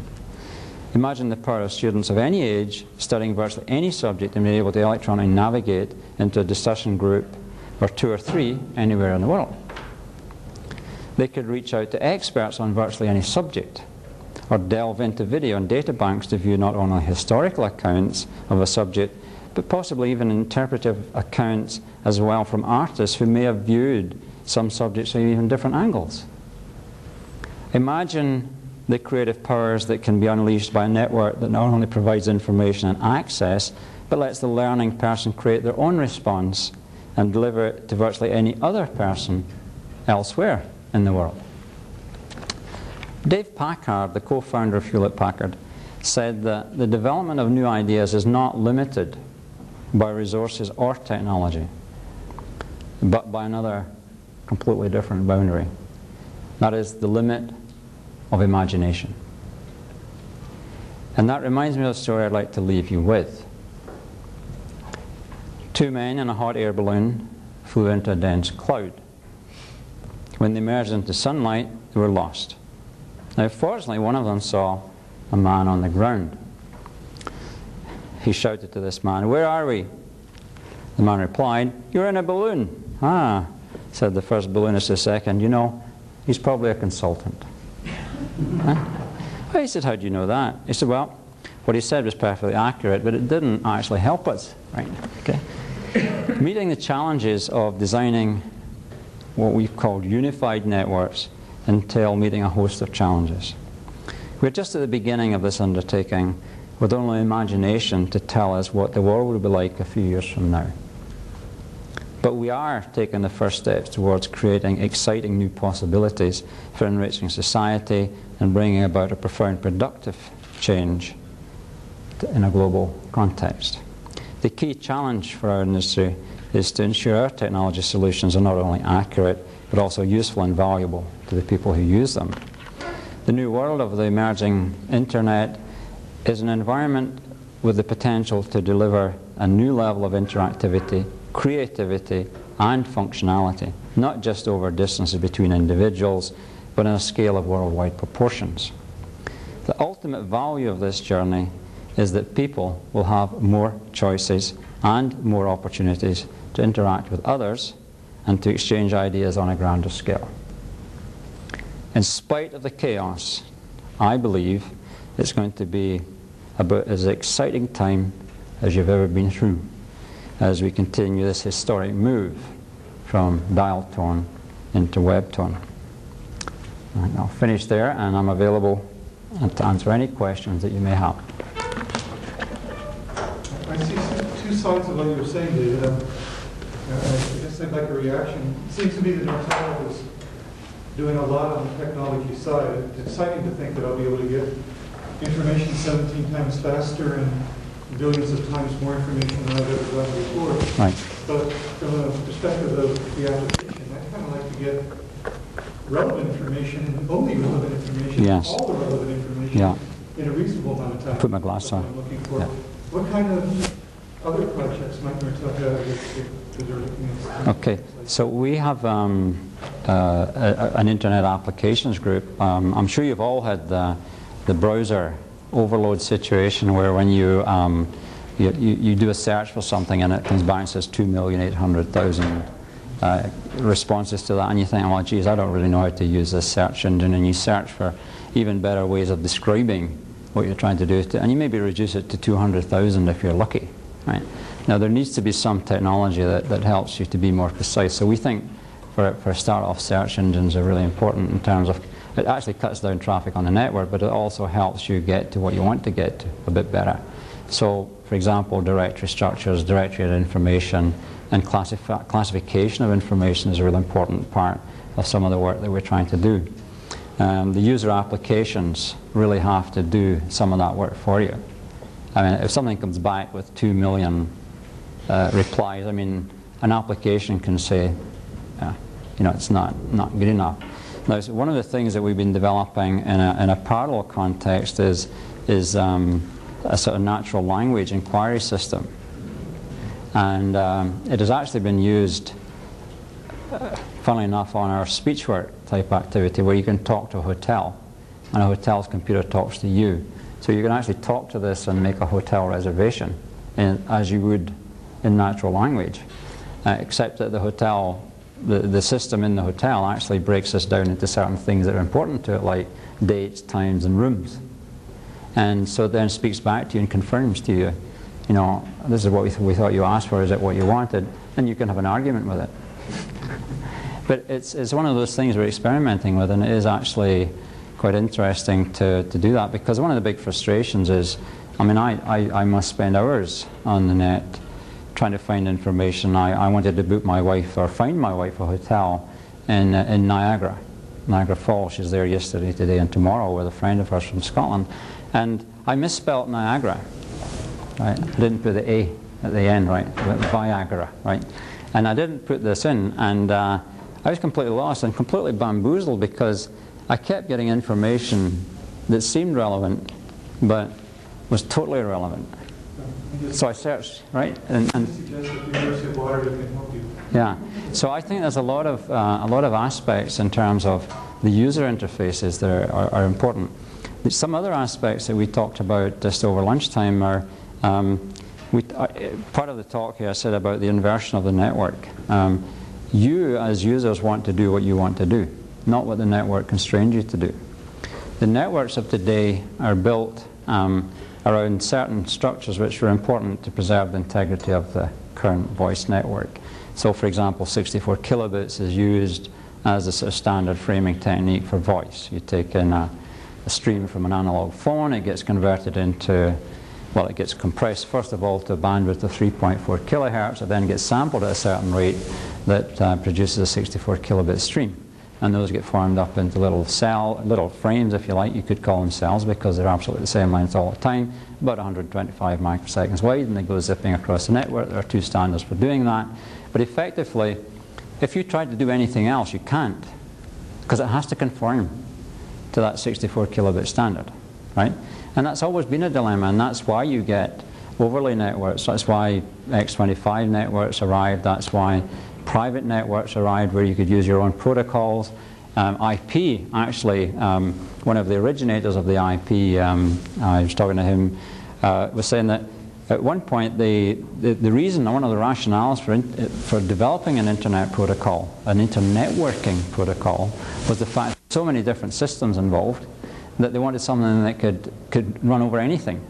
Imagine the power of students of any age studying virtually any subject and being able to electronically navigate into a discussion group or two or three anywhere in the world. They could reach out to experts on virtually any subject or delve into video and data banks to view not only historical accounts of a subject but possibly even interpretive accounts as well from artists who may have viewed some subjects from even different angles. Imagine the creative powers that can be unleashed by a network that not only provides information and access, but lets the learning person create their own response and deliver it to virtually any other person elsewhere in the world. Dave Packard, the co-founder of Hewlett Packard, said that the development of new ideas is not limited by resources or technology, but by another completely different boundary. That is the limit of imagination. And that reminds me of a story I'd like to leave you with. Two men in a hot air balloon flew into a dense cloud. When they emerged into sunlight, they were lost. Now, fortunately, one of them saw a man on the ground. He shouted to this man, Where are we? The man replied, You're in a balloon. Ah, said the first balloonist the second, You know, he's probably a consultant. huh? He said, How do you know that? He said, Well, what he said was perfectly accurate, but it didn't actually help us. Right? Okay. Meeting the challenges of designing what we've called unified networks entail meeting a host of challenges. We're just at the beginning of this undertaking with only imagination to tell us what the world will be like a few years from now. But we are taking the first steps towards creating exciting new possibilities for enriching society and bringing about a profound productive change in a global context. The key challenge for our industry is to ensure our technology solutions are not only accurate but also useful and valuable to the people who use them. The new world of the emerging internet is an environment with the potential to deliver a new level of interactivity, creativity, and functionality, not just over distances between individuals, but on a scale of worldwide proportions. The ultimate value of this journey is that people will have more choices and more opportunities to interact with others and to exchange ideas on a grander scale. In spite of the chaos, I believe it's going to be about as exciting time as you've ever been through as we continue this historic move from dial tone into web tone. I'll finish there and I'm available to answer any questions that you may have. I see two sides of what you're saying, David. Um, I guess I'd like a reaction. It seems to me that Nortel is doing a lot on the technology side. It's exciting to think that I'll be able to get information 17 times faster and billions of times more information than I've ever done before. Right. But from a perspective of the application, I'd kind of like to get relevant information, and only relevant information, Yes. all the relevant information Yeah. in a reasonable amount of time. Put my glass on. I'm looking for. Yeah. What kind of other projects might Nortel have? Okay, so we have um, uh, a, an internet applications group. Um, I'm sure you've all had the, the browser overload situation where when you, um, you, you, you do a search for something and it comes back and says 2,800,000 uh, responses to that and you think, well, geez, I don't really know how to use this search engine and you search for even better ways of describing what you're trying to do to, and you maybe reduce it to 200,000 if you're lucky, right? Now there needs to be some technology that, that helps you to be more precise. So we think for, for start off search engines are really important in terms of it actually cuts down traffic on the network, but it also helps you get to what you want to get to a bit better. So, for example, directory structures, directory information, and classifi classification of information is a really important part of some of the work that we're trying to do. Um, the user applications really have to do some of that work for you. I mean, if something comes back with two million uh, replies, I mean, an application can say, uh, you know, it's not, not good enough. Now, so one of the things that we've been developing in a, in a parallel context is, is um, a sort of natural language inquiry system. And um, it has actually been used, uh, funnily enough, on our speech work type activity where you can talk to a hotel and a hotel's computer talks to you. So you can actually talk to this and make a hotel reservation in, as you would in natural language, uh, except that the hotel, the, the system in the hotel actually breaks this down into certain things that are important to it, like dates, times, and rooms. And so then speaks back to you and confirms to you, you know, this is what we, th we thought you asked for, is it what you wanted? And you can have an argument with it. but it's, it's one of those things we're experimenting with, and it is actually quite interesting to, to do that because one of the big frustrations is, I mean, I, I, I must spend hours on the net trying to find information. I, I wanted to book my wife or find my wife a hotel in, uh, in Niagara, Niagara Falls. She's there yesterday, today, and tomorrow with a friend of hers from Scotland. And I misspelt Niagara. Right? I didn't put the A at the end, right? Viagra, right? And I didn't put this in, and uh, I was completely lost and completely bamboozled because I kept getting information that seemed relevant, but was totally irrelevant. So I searched, right? And, and. Yeah, so I think there's a lot of uh, a lot of aspects in terms of the user interfaces that are, are important. Some other aspects that we talked about just over lunchtime are um, we, uh, part of the talk here I said about the inversion of the network. Um, you as users want to do what you want to do, not what the network constrains you to do. The networks of today are built um, around certain structures which are important to preserve the integrity of the current voice network. So for example, 64 kilobits is used as a sort of standard framing technique for voice. You take in a, a stream from an analog phone, it gets converted into, well, it gets compressed first of all to a bandwidth of 3.4 kilohertz, it then gets sampled at a certain rate that uh, produces a 64 kilobit stream and those get formed up into little cell, little frames, if you like. You could call them cells because they're absolutely the same length all the time, about 125 microseconds wide, and they go zipping across the network. There are two standards for doing that. But effectively, if you try to do anything else, you can't, because it has to conform to that 64 kilobit standard, right? And that's always been a dilemma, and that's why you get overlay networks. That's why X25 networks arrived. That's why private networks arrived where you could use your own protocols. Um, IP, actually, um, one of the originators of the IP, um, I was talking to him, uh, was saying that at one point the, the, the reason, one of the rationales for, in, for developing an internet protocol, an internetworking protocol, was the fact that so many different systems involved that they wanted something that could, could run over anything.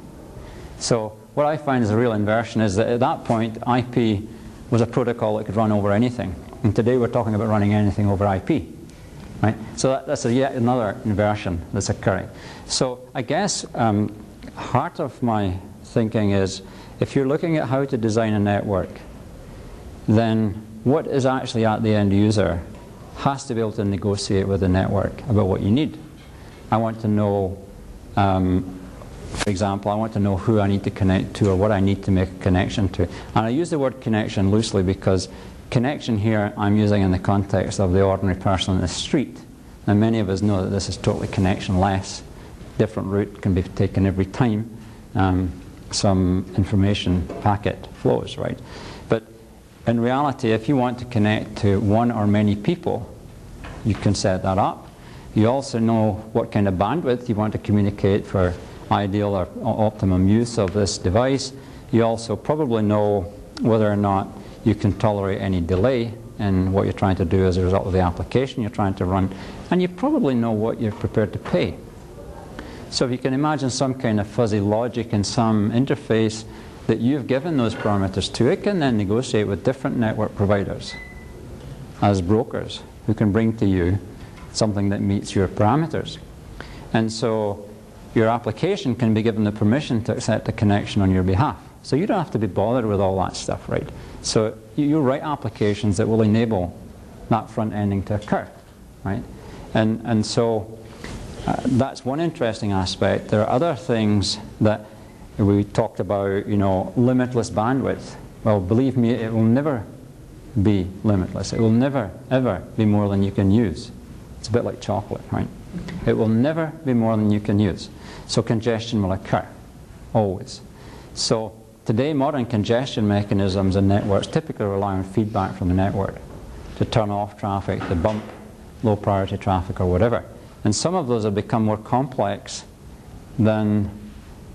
So what I find is a real inversion is that at that point IP was a protocol that could run over anything. And today we're talking about running anything over IP. Right? So that, that's a yet another inversion that's occurring. So I guess um, heart of my thinking is if you're looking at how to design a network, then what is actually at the end user has to be able to negotiate with the network about what you need. I want to know, um, for example, I want to know who I need to connect to or what I need to make a connection to. And I use the word connection loosely because connection here I'm using in the context of the ordinary person in the street. And many of us know that this is totally connectionless. Different route can be taken every time um, some information packet flows, right? But in reality, if you want to connect to one or many people, you can set that up. You also know what kind of bandwidth you want to communicate for ideal or optimum use of this device. You also probably know whether or not you can tolerate any delay in what you're trying to do as a result of the application you're trying to run. And you probably know what you're prepared to pay. So if you can imagine some kind of fuzzy logic in some interface that you've given those parameters to, it can then negotiate with different network providers as brokers who can bring to you something that meets your parameters. And so your application can be given the permission to accept a connection on your behalf. So you don't have to be bothered with all that stuff, right? So you, you write applications that will enable that front ending to occur, right? And, and so uh, that's one interesting aspect. There are other things that we talked about, you know, limitless bandwidth. Well, believe me, it will never be limitless. It will never, ever be more than you can use. It's a bit like chocolate, right? It will never be more than you can use. So congestion will occur, always. So today, modern congestion mechanisms and networks typically rely on feedback from the network to turn off traffic, to bump low priority traffic or whatever. And some of those have become more complex than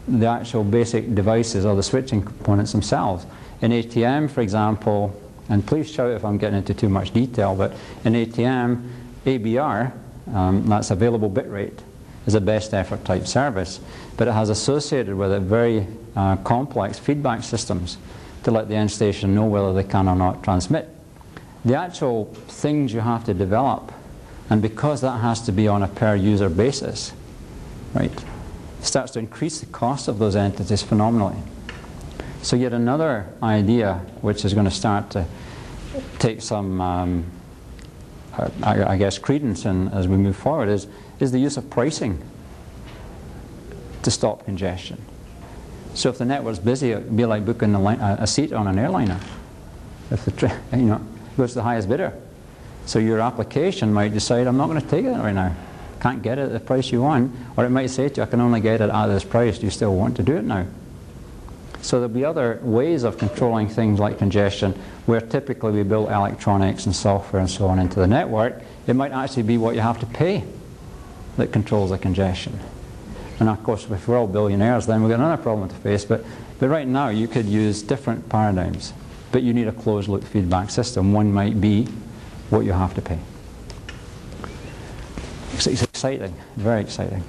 the actual basic devices or the switching components themselves. In ATM, for example, and please shout if I'm getting into too much detail, but in ATM, ABR, um, that's available bit rate, is a best effort type service, but it has associated with it very uh, complex feedback systems to let the end station know whether they can or not transmit. The actual things you have to develop, and because that has to be on a per user basis, right, starts to increase the cost of those entities phenomenally. So yet another idea which is going to start to take some, um, I, I, guess, credence in, as we move forward is, is the use of pricing to stop congestion. So if the network's busy, it would be like booking a, a seat on an airliner. If the you know goes to the highest bidder. So your application might decide, I'm not going to take it right now. Can't get it at the price you want. Or it might say to you, I can only get it at this price. Do you still want to do it now? So there'll be other ways of controlling things like congestion where typically we build electronics and software and so on into the network. It might actually be what you have to pay that controls the congestion. And of course, if we're all billionaires, then we've got another problem to face. But, but right now, you could use different paradigms. But you need a closed-loop feedback system. One might be what you have to pay. It's, it's exciting, very exciting.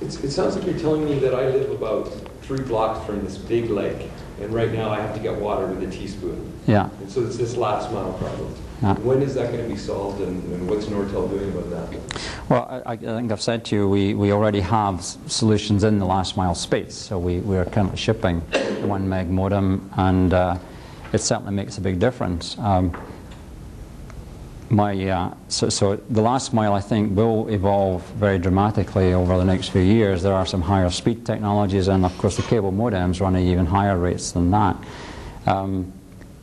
It's, it sounds like you're telling me that I live about three blocks from this big lake, and right now I have to get water with a teaspoon. Yeah. And so it's this last mile problem. Yeah. When is that going to be solved, and, and what's Nortel doing about that? Well, I, I think I've said to you, we, we already have solutions in the last mile space. So we, we are currently shipping one meg modem, and uh, it certainly makes a big difference. Um, my, uh, so, so the last mile, I think, will evolve very dramatically over the next few years. There are some higher speed technologies, and of course, the cable modems run at even higher rates than that. Um,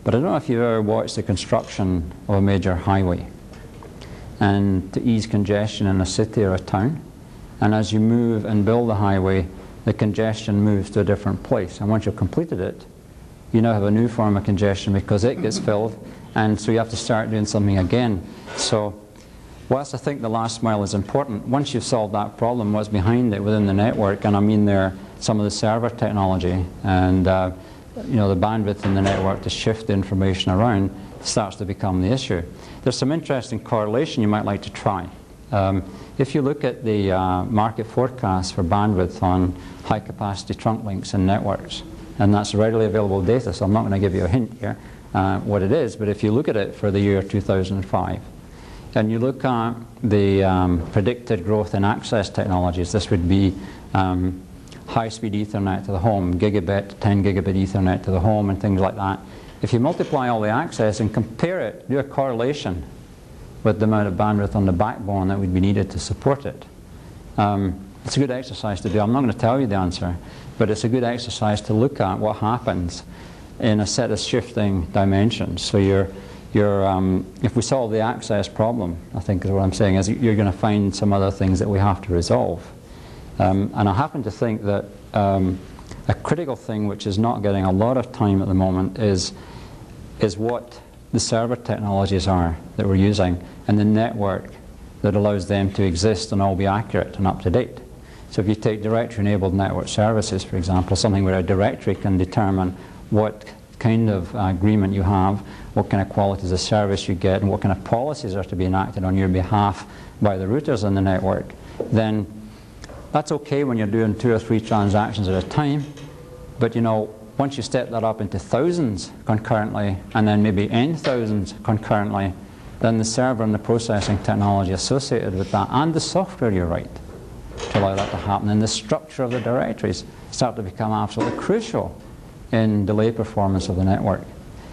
but I don't know if you've ever watched the construction of a major highway and to ease congestion in a city or a town. And as you move and build the highway, the congestion moves to a different place. And once you've completed it, you now have a new form of congestion because it gets filled, and so you have to start doing something again. So, whilst I think the last mile is important, once you've solved that problem, what's behind it within the network, and I mean there some of the server technology and uh, you know the bandwidth in the network to shift the information around starts to become the issue. There's some interesting correlation you might like to try. Um, if you look at the uh, market forecast for bandwidth on high capacity trunk links and networks, and that's readily available data, so I'm not going to give you a hint here uh, what it is, but if you look at it for the year 2005, and you look at the um, predicted growth in access technologies, this would be um, high-speed Ethernet to the home, gigabit, 10 gigabit Ethernet to the home, and things like that. If you multiply all the access and compare it, do a correlation with the amount of bandwidth on the backbone that would be needed to support it. Um, it's a good exercise to do. I'm not going to tell you the answer, but it's a good exercise to look at what happens in a set of shifting dimensions. So you're, you're, um, if we solve the access problem, I think is what I'm saying, is you're going to find some other things that we have to resolve. Um, and I happen to think that um, a critical thing which is not getting a lot of time at the moment is, is what the server technologies are that we're using and the network that allows them to exist and all be accurate and up to date. So if you take directory-enabled network services, for example, something where a directory can determine what kind of uh, agreement you have, what kind of qualities of service you get, and what kind of policies are to be enacted on your behalf by the routers in the network, then that's okay when you're doing two or three transactions at a time, but you know, once you step that up into thousands concurrently, and then maybe n thousands concurrently, then the server and the processing technology associated with that, and the software you write to allow that to happen, and the structure of the directories start to become absolutely crucial in delay performance of the network.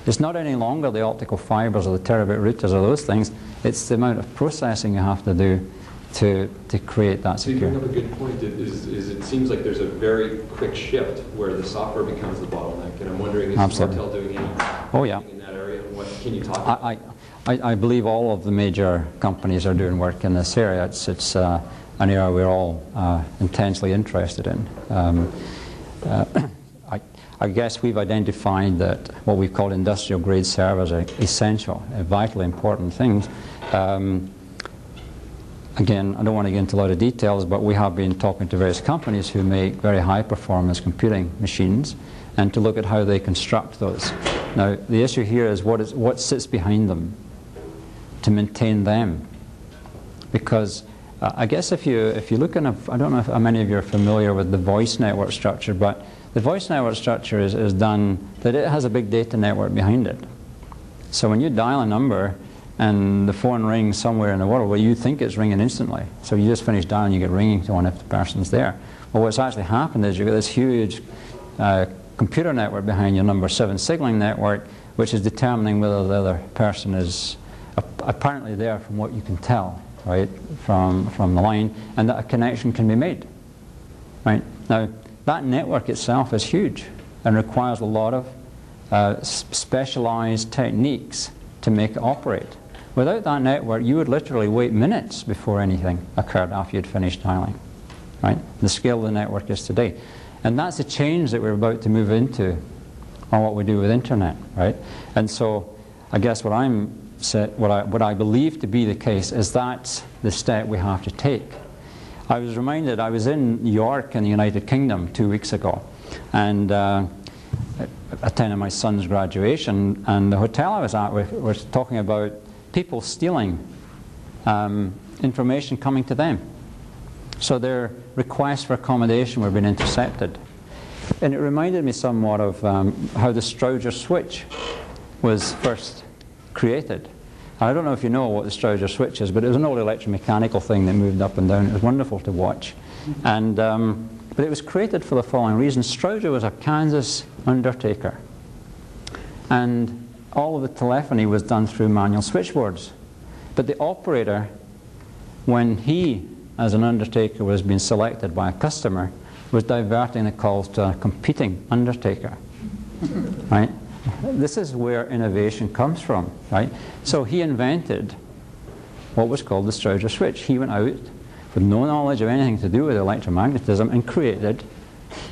It's not any longer the optical fibers or the terabit routers or those things, it's the amount of processing you have to do to, to create that So you bring up a good point, it is, is it seems like there's a very quick shift where the software becomes the bottleneck, and I'm wondering, is Absolutely. Nortel doing any Oh, yeah. in that area? What, can you talk about? I, I, I believe all of the major companies are doing work in this area. It's, it's uh, an area we're all uh, intensely interested in. Um, uh, I, I guess we've identified that what we call industrial grade servers are essential, vitally important things. Um, Again, I don't want to get into a lot of details, but we have been talking to various companies who make very high performance computing machines and to look at how they construct those. Now, the issue here is what, is, what sits behind them to maintain them. Because uh, I guess if you, if you look in a, I don't know if how many of you are familiar with the voice network structure, but the voice network structure is, is done that it has a big data network behind it. So when you dial a number and the phone rings somewhere in the world, well, you think it's ringing instantly. So you just finish dialing, you get ringing tone if the person's there. Well, what's actually happened is you've got this huge uh, computer network behind your number seven signaling network, which is determining whether the other person is ap- apparently there from what you can tell, right, from, from the line, and that a connection can be made. Right? Now, that network itself is huge and requires a lot of uh, specialized techniques to make it operate. Without that network, you would literally wait minutes before anything occurred after you'd finished dialing. Right? The scale of the network is today. And that's a change that we're about to move into on what we do with internet, right? And so I guess what I'm sa- what I, what I believe to be the case is that's the step we have to take. I was reminded, I was in York in the United Kingdom two weeks ago, and uh, my son's graduation, and the hotel I was at was, was talking about people stealing um, information coming to them. So their requests for accommodation were being intercepted. And it reminded me somewhat of um, how the Strowger switch was first created. I don't know if you know what the Strowger switch is, but it was an old electromechanical thing that moved up and down. It was wonderful to watch. And, um, but it was created for the following reason. Strowger was a Kansas undertaker. And all of the telephony was done through manual switchboards. But the operator, when he, as an undertaker, was being selected by a customer, was diverting the calls to a competing undertaker. right? This is where innovation comes from, right? So he invented what was called the Strowger switch. He went out with no knowledge of anything to do with electromagnetism and created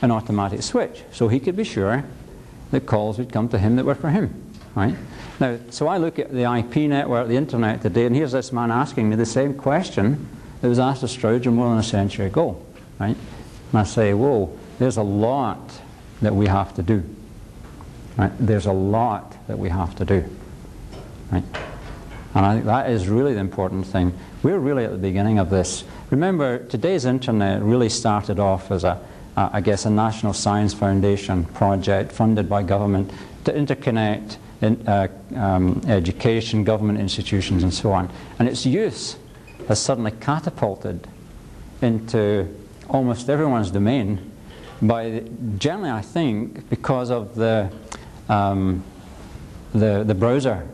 an automatic switch so he could be sure that calls would come to him that were for him, right? Now, so I look at the IP network, the internet today, and here's this man asking me the same question that was asked of Strowger more than a century ago, right? And I say, whoa, there's a lot that we have to do. Right? There's a lot that we have to do. Right? And I think that is really the important thing. We're really at the beginning of this. Remember, today's internet really started off as a, I guess, a National Science Foundation project funded by government to interconnect in, uh, um, education, government institutions, and so on. And its use has suddenly catapulted into almost everyone's domain by generally, I think, because of the um, the, the browser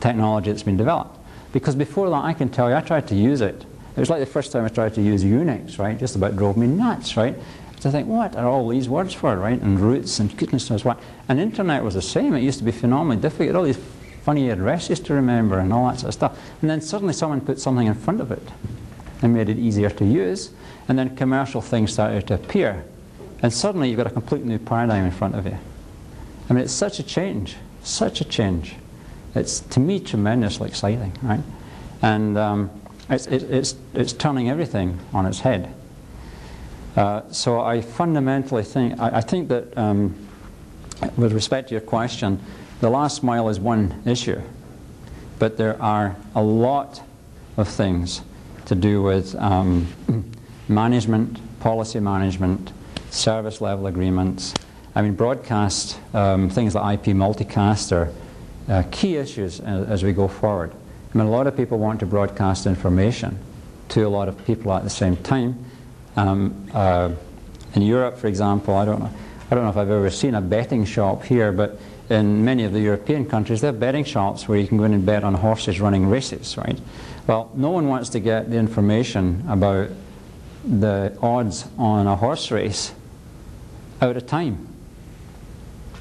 technology that's been developed. Because before that, I can tell you, I tried to use it. It was like the first time I tried to use Unix, right? Just about drove me nuts, right? To think, what are all these words for, right? And roots and goodness knows what. And internet was the same. It used to be phenomenally difficult. All these funny addresses to remember and all that sort of stuff. And then suddenly someone put something in front of it and made it easier to use. And then commercial things started to appear. And suddenly you've got a complete new paradigm in front of you. I mean, it's such a change, such a change. It's, to me, tremendously exciting, right? And um, it's, it, it's, it's turning everything on its head. Uh, so I fundamentally think, I, I think that um, with respect to your question, the last mile is one issue, but there are a lot of things to do with um, management, policy management, service level agreements, I mean, broadcast, um, things like IP multicast are uh, key issues as, as, we go forward. I mean, a lot of people want to broadcast information to a lot of people at the same time. Um, uh, in Europe, for example, I don't know, I don't know if I've ever seen a betting shop here, but in many of the European countries, there are betting shops where you can go in and bet on horses running races, right? Well, no one wants to get the information about the odds on a horse race out of time.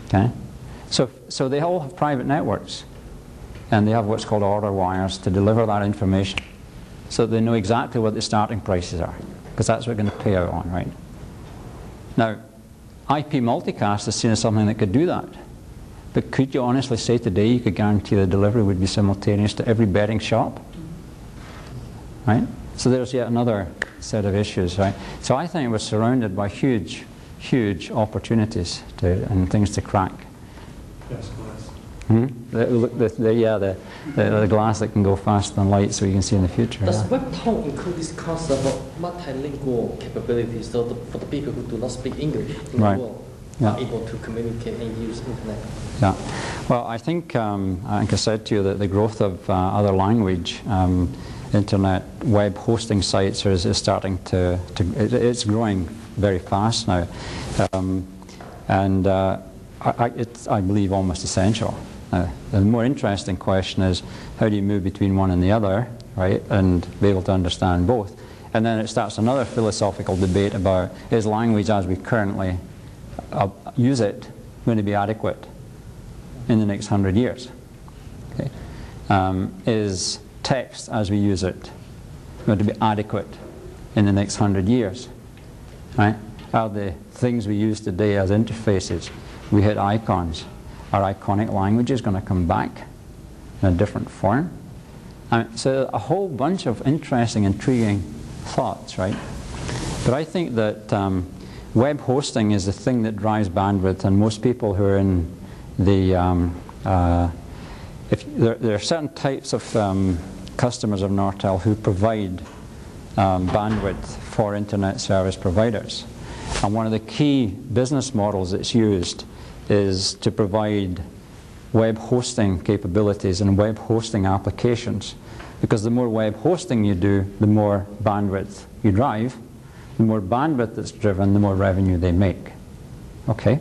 Okay? So, so they all have private networks. And they have what's called order wires to deliver that information. So they know exactly what the starting prices are. Because that's what they're going to pay out on, right? Now, IP multicast is seen as something that could do that. But could you honestly say today you could guarantee the delivery would be simultaneous to every betting shop? Right? So there's yet another set of issues, right? So I think we're surrounded by huge huge opportunities to, and things to crack. Yes, glass. Hmm? The, the, the, yeah, the, the, glass that can go faster than light so you can see in the future. Does yeah. Webtone include this concept of multilingual capabilities so the, for the people who do not speak English in right. the world yeah. are able to communicate and use internet? Yeah. Well, I think, um, I think I said to you that the growth of uh, other language um, internet web hosting sites is, is starting to, to it, it's growing very fast now. Um, and uh, I, it's, I believe, almost essential. Uh, the more interesting question is how do you move between one and the other, right, and be able to understand both. And then it starts another philosophical debate about is language as we currently uh, use it going to be adequate in the next hundred years? Okay. Um, is text as we use it going to be adequate in the next hundred years? Right? Are the things we use today as interfaces, we hit icons, Are iconic language is going to come back in a different form? Mean, so a whole bunch of interesting, intriguing thoughts, right? But I think that um, web hosting is the thing that drives bandwidth, and most people who are in the um, uh, if there, there, are certain types of um, customers of Nortel who provide um, bandwidth for internet service providers. And one of the key business models that's used is to provide web hosting capabilities and web hosting applications. Because the more web hosting you do, the more bandwidth you drive. The more bandwidth that's driven, the more revenue they make. Okay?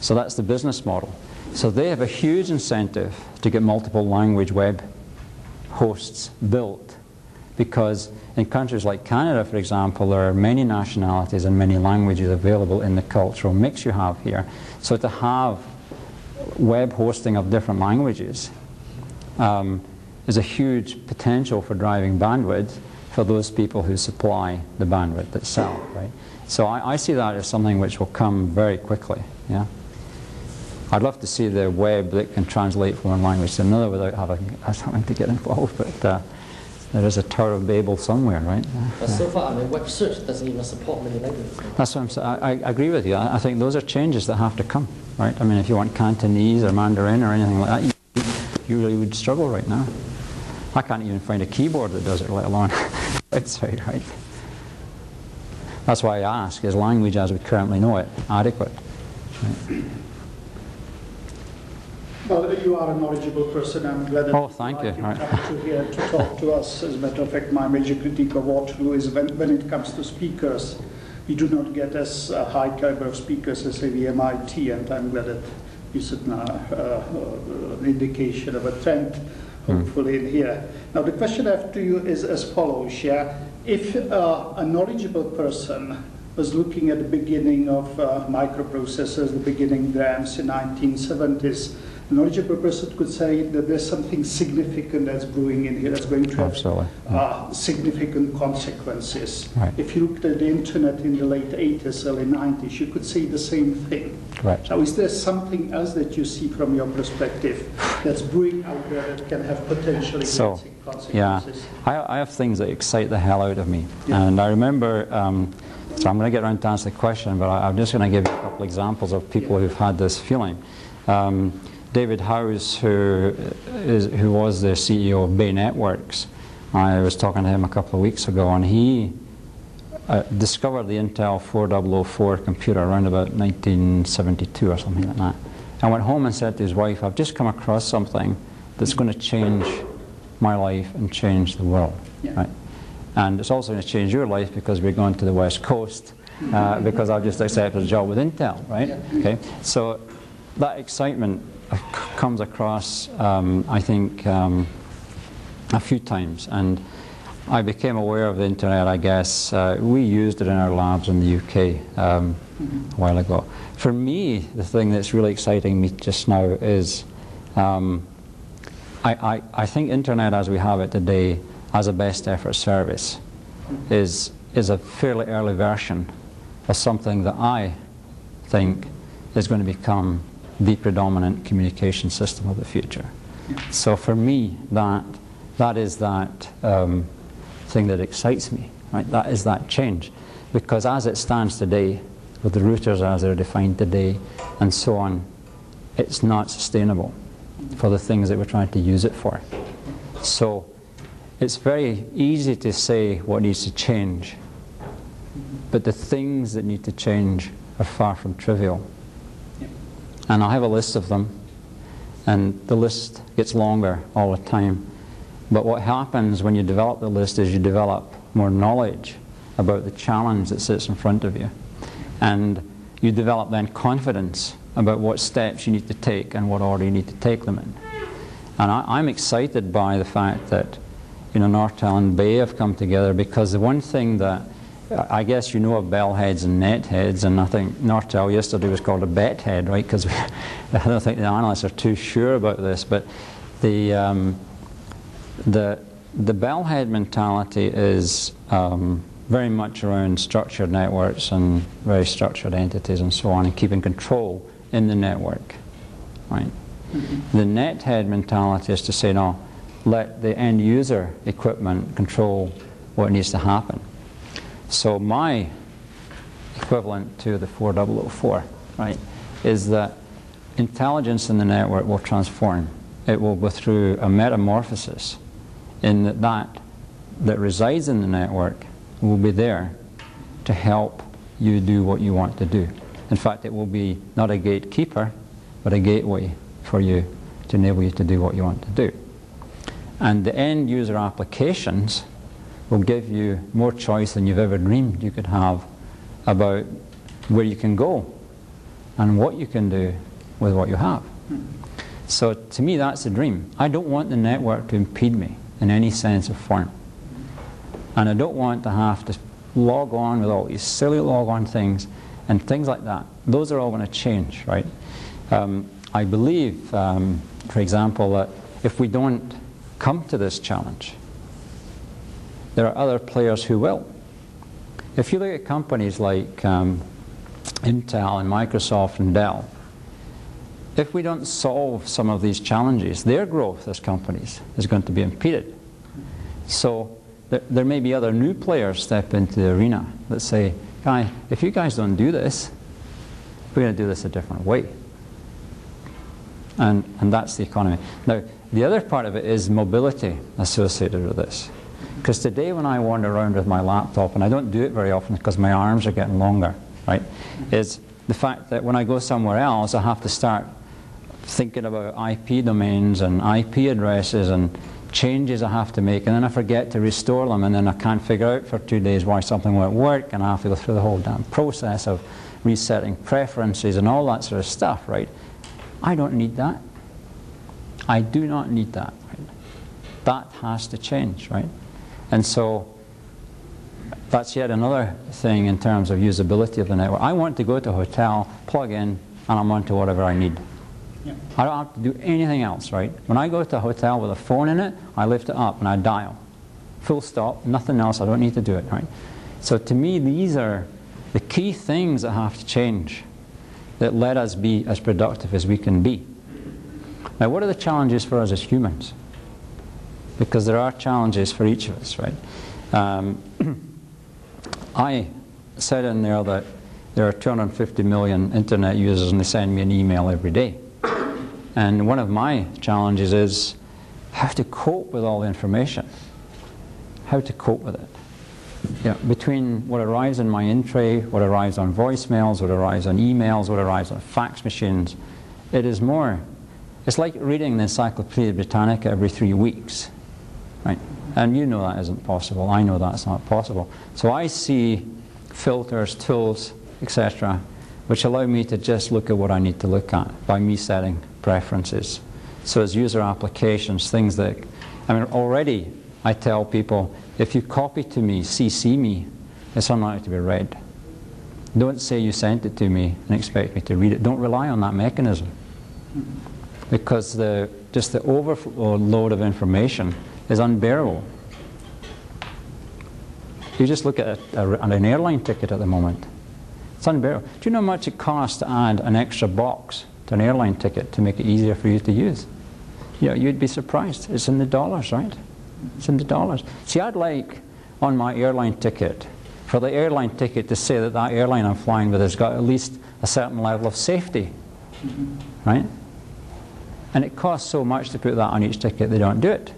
So that's the business model. So they have a huge incentive to get multiple language web hosts built because in countries like Canada, for example, there are many nationalities and many languages available in the cultural mix you have here. So to have web hosting of different languages um, is a huge potential for driving bandwidth for those people who supply the bandwidth itself, right? So I, I see that as something which will come very quickly, yeah? I'd love to see the web that can translate from one language to another without having, having to get involved, but uh, there is a Tower of Babel somewhere, right? But so far, I mean, web search doesn't even support many languages. That's what I'm saying. I, I agree with you. I, I, think those are changes that have to come, right? I mean, if you want Cantonese or Mandarin or anything like that, you, you really would struggle right now. I can't even find a keyboard that does it, let alone website, right? That's why I ask, is language as we currently know it adequate? Right? Well, you are a knowledgeable person. I'm glad that oh, thank you. you right. to here to talk to us. As a matter of fact, my major critique of Waterloo is when, when it comes to speakers, we do not get as a high caliber of speakers as say the MIT, and I'm glad that you said now uh, uh, an indication of a trend, hmm. hopefully, mm. in here. Now, the question I have to you is as follows, yeah? If uh, a knowledgeable person was looking at the beginning of uh, microprocessors, the beginning grams in 1970s, knowledgeable person could say that there's something significant that's brewing in here that's going to have uh, significant consequences. Right. If you looked at the internet in the late 80s, early 90s, you could see the same thing. Right. So is there something else that you see from your perspective that's brewing out there that can have potentially so, consequences? Yeah, I, I, have things that excite the hell out of me. Yeah. And I remember, um, so I'm going to get around to answer the question, but I, am just going to give you a couple examples of people yeah. who've had this feeling. Um, David House, who, is, who was the CEO of Bay Networks, I was talking to him a couple of weeks ago, and he uh, discovered the Intel 4004 computer around about 1972 or something like that. I went home and said to his wife, I've just come across something that's going to change my life and change the world. Yeah. Right? And it's also going to change your life because we're going to the West Coast uh, because I've just accepted a job with Intel, right? Yeah. Okay. So that excitement comes across, um, I think, um, a few times. And I became aware of the internet, I guess. Uh, we used it in our labs in the UK um, a while ago. For me, the thing that's really exciting me just now is um, I, I, I think internet as we have it today as a best effort service is, is a fairly early version of something that I think is going to become the predominant communication system of the future. So for me, that, that is that um, thing that excites me, right? That is that change. Because as it stands today, with the routers as they're defined today, and so on, it's not sustainable for the things that we're trying to use it for. So it's very easy to say what needs to change, but the things that need to change are far from trivial. And I have a list of them, and the list gets longer all the time. But what happens when you develop the list is you develop more knowledge about the challenge that sits in front of you. And you develop then confidence about what steps you need to take and what order you need to take them in. And I, am excited by the fact that you know, Nortel and Bay have come together because the one thing that I guess you know of bell heads and net heads, and I think Nortel yesterday was called a bet head, right? Because I don't think the analysts are too sure about this, but the um, the the bell head mentality is um, very much around structured networks and very structured entities and so on, and keeping control in the network, right? The net head mentality is to say, no, let the end user equipment control what needs to happen. So my equivalent to the 4004, right, is that intelligence in the network will transform. It will go through a metamorphosis in that that that resides in the network will be there to help you do what you want to do. In fact, it will be not a gatekeeper, but a gateway for you to enable you to do what you want to do. And the end user applications will give you more choice than you've ever dreamed you could have about where you can go and what you can do with what you have. So to me, that's a dream. I don't want the network to impede me in any sense or form. And I don't want to have to log on with all these silly log on things and things like that. Those are all going to change, right? Um, I believe, um, for example, that if we don't come to this challenge, there are other players who will. If you look at companies like um, Intel and Microsoft and Dell, if we don't solve some of these challenges, their growth as companies is going to be impeded. So there, there may be other new players step into the arena that say, guy, if you guys don't do this, we're going to do this a different way. And, and that's the economy. Now, the other part of it is mobility associated with this. Because today when I wander around with my laptop, and I don't do it very often because my arms are getting longer, right, is the fact that when I go somewhere else, I have to start thinking about IP domains and IP addresses and changes I have to make, and then I forget to restore them, and then I can't figure out for two days why something won't work, and I have to go through the whole damn process of resetting preferences and all that sort of stuff, right? I don't need that. I do not need that. Right? That has to change, right? And so that's yet another thing in terms of usability of the network. I want to go to a hotel, plug in, and I'm on to whatever I need. Yeah. I don't have to do anything else, right? When I go to a hotel with a phone in it, I lift it up and I dial. Full stop, nothing else, I don't need to do it, right? So to me, these are the key things that have to change that let us be as productive as we can be. Now, what are the challenges for us as humans? Because there are challenges for each of us, right? Um, I said in there that there are 250 million internet users and they send me an email every day. And one of my challenges is how to cope with all the information, how to cope with it. Yeah, between what arrives in my in tray, what arrives on voicemails, what arrives on emails, what arrives on fax machines, it is more. It's like reading the Encyclopedia Britannica every three weeks, right? And you know that isn't possible. I know that's not possible. So I see filters, tools, etc., which allow me to just look at what I need to look at by me setting preferences. So as user applications, things that, I mean, already I tell people, if you copy to me, CC me, it's unlikely to be read. Don't say you sent it to me and expect me to read it. Don't rely on that mechanism. Because the, just the overload of information is unbearable. You just look at, a, a, an airline ticket at the moment. It's unbearable. Do you know how much it costs to add an extra box to an airline ticket to make it easier for you to use? You know, you'd be surprised. It's in the dollars, right? It's in the dollars. See, I'd like on my airline ticket for the airline ticket to say that that airline I'm flying with has got at least a certain level of safety, right? And it costs so much to put that on each ticket, they don't do it.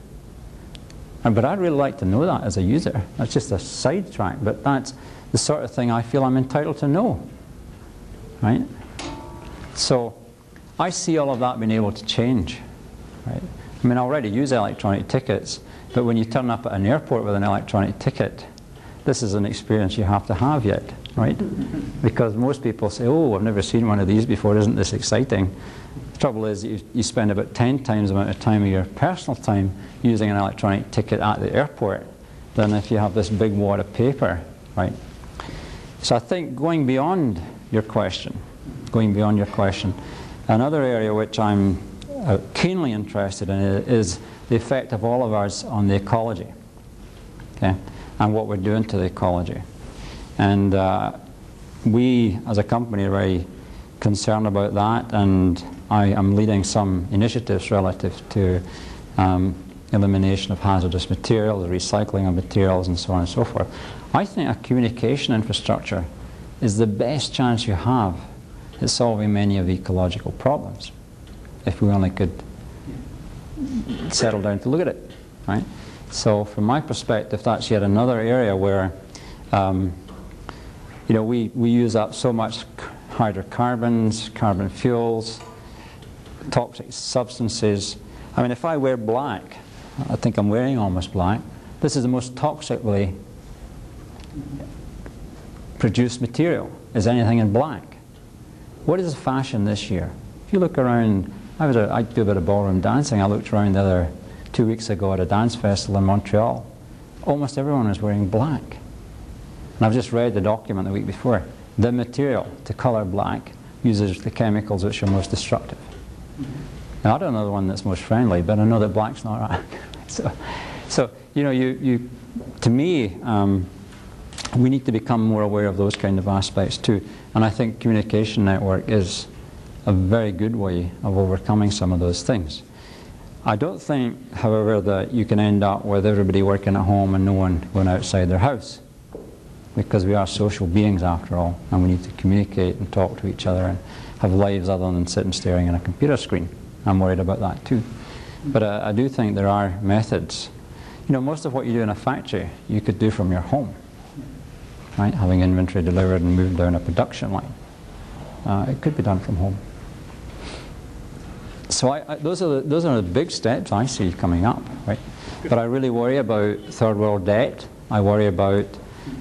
And, but I'd really like to know that as a user. That's just a sidetrack, but that's the sort of thing I feel I'm entitled to know, right? So I see all of that being able to change, right? I mean, I already use electronic tickets, but when you turn up at an airport with an electronic ticket, this is an experience you have to have yet, right? Because most people say, oh, I've never seen one of these before, isn't this exciting? The trouble is you, you spend about 10 times the amount of time of your personal time using an electronic ticket at the airport than if you have this big wad of paper, right? So I think going beyond your question, going beyond your question, another area which I'm uh, keenly interested in is the effect of all of ours on the ecology, okay, and what we're doing to the ecology. And uh, we, as a company, are very concerned about that, and I am leading some initiatives relative to um, elimination of hazardous materials, recycling of materials, and so on and so forth. I think a communication infrastructure is the best chance you have at solving many of the ecological problems, if we only could settle down to look at it, right? So from my perspective, that's yet another area where, um, you know, we, we use up so much hydrocarbons, carbon fuels, toxic substances. I mean, if I wear black, I think I'm wearing almost black, this is the most toxically produced material, is anything in black. What is the fashion this year? If you look around, I, was a, I do a bit of ballroom dancing. I looked around the other two weeks ago at a dance festival in Montreal. Almost everyone was wearing black. And I've just read the document the week before. The material to colour black uses the chemicals which are most destructive. Now, I don't know the one that's most friendly, but I know that black's not right. so, so, you know, you, you, to me, um, we need to become more aware of those kind of aspects too. And I think communication network is a very good way of overcoming some of those things. I don't think, however, that you can end up with everybody working at home and no one going outside their house. Because we are social beings after all, and we need to communicate and talk to each other and have lives other than sitting staring at a computer screen. I'm worried about that too. But uh, I do think there are methods. You know, most of what you do in a factory, you could do from your home. Right? Having inventory delivered and moved down a production line. Uh, it could be done from home. So I, I, those, are the, those are the big steps I see coming up, right? But I really worry about third world debt. I worry about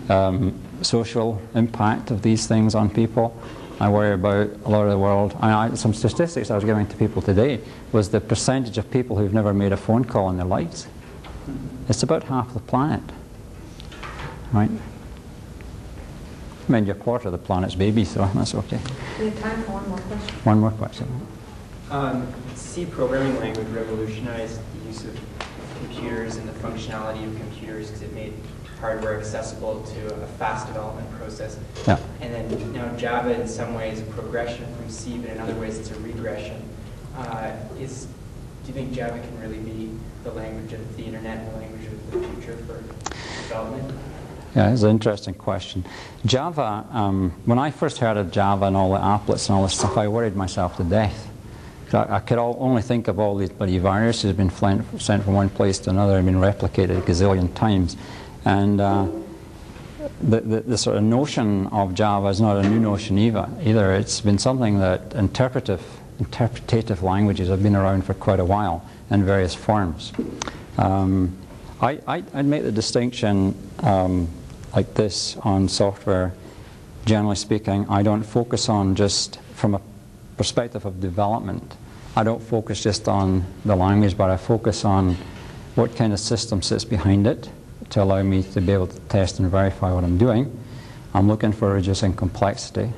um, social impact of these things on people. I worry about a lot of the world. I, I, some statistics I was giving to people today was the percentage of people who've never made a phone call in their lives. It's about half the planet, right? I mean, you're a quarter of the planet's baby, so that's okay. We have time for one more question. One more question. Um, C programming language revolutionized the use of computers and the functionality of computers because it made hardware accessible to a fast development process. Yeah. And then you now Java in some ways a progression from C, but in other ways it's a regression. Uh, is do you think Java can really be the language of the internet and the language of the future for development? Yeah, it's an interesting question. Java, um, when I first heard of Java and all the applets and all this stuff, I worried myself to death. I, I could all, only think of all these bloody viruses have been sent from one place to another and been replicated a gazillion times. And uh, the, the, the, sort of notion of Java is not a new notion either. either. It's been something that interpretive, interpretative languages have been around for quite a while in various forms. Um, I, would make the distinction um, like this on software. Generally speaking, I don't focus on just from a perspective of development. I don't focus just on the language, but I focus on what kind of system sits behind it to allow me to be able to test and verify what I'm doing. I'm looking for reducing complexity.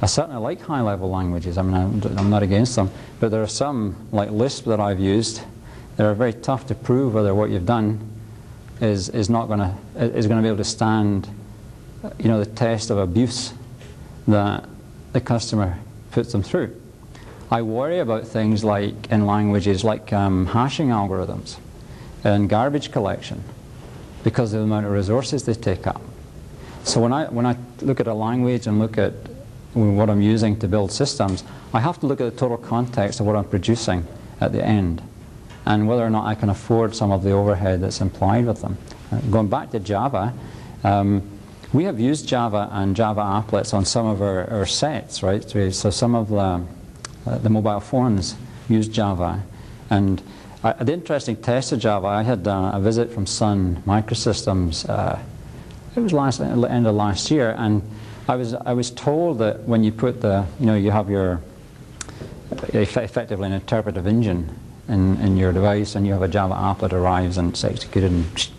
I certainly like high-level languages. I mean, I'm, not against them, but there are some, like Lisp that I've used, that are very tough to prove whether what you've done is, is not going to is going to be able to stand, you know, the test of abuse that the customer puts them through. I worry about things like in languages like um, hashing algorithms and garbage collection because of the amount of resources they take up. So when I, when I look at a language and look at what I'm using to build systems, I have to look at the total context of what I'm producing at the end and whether or not I can afford some of the overhead that's implied with them. Uh, going back to Java, um, we have used Java and Java applets on some of our, our sets, right? So some of the, uh, the mobile phones use Java. And uh, the interesting test of Java, I had uh, a visit from Sun Microsystems, uh, it was last, end of last year, and I was, I was told that when you put the, you know, you have your, effectively an interpretive engine in, in your device, and you have a Java app that arrives and it's executed and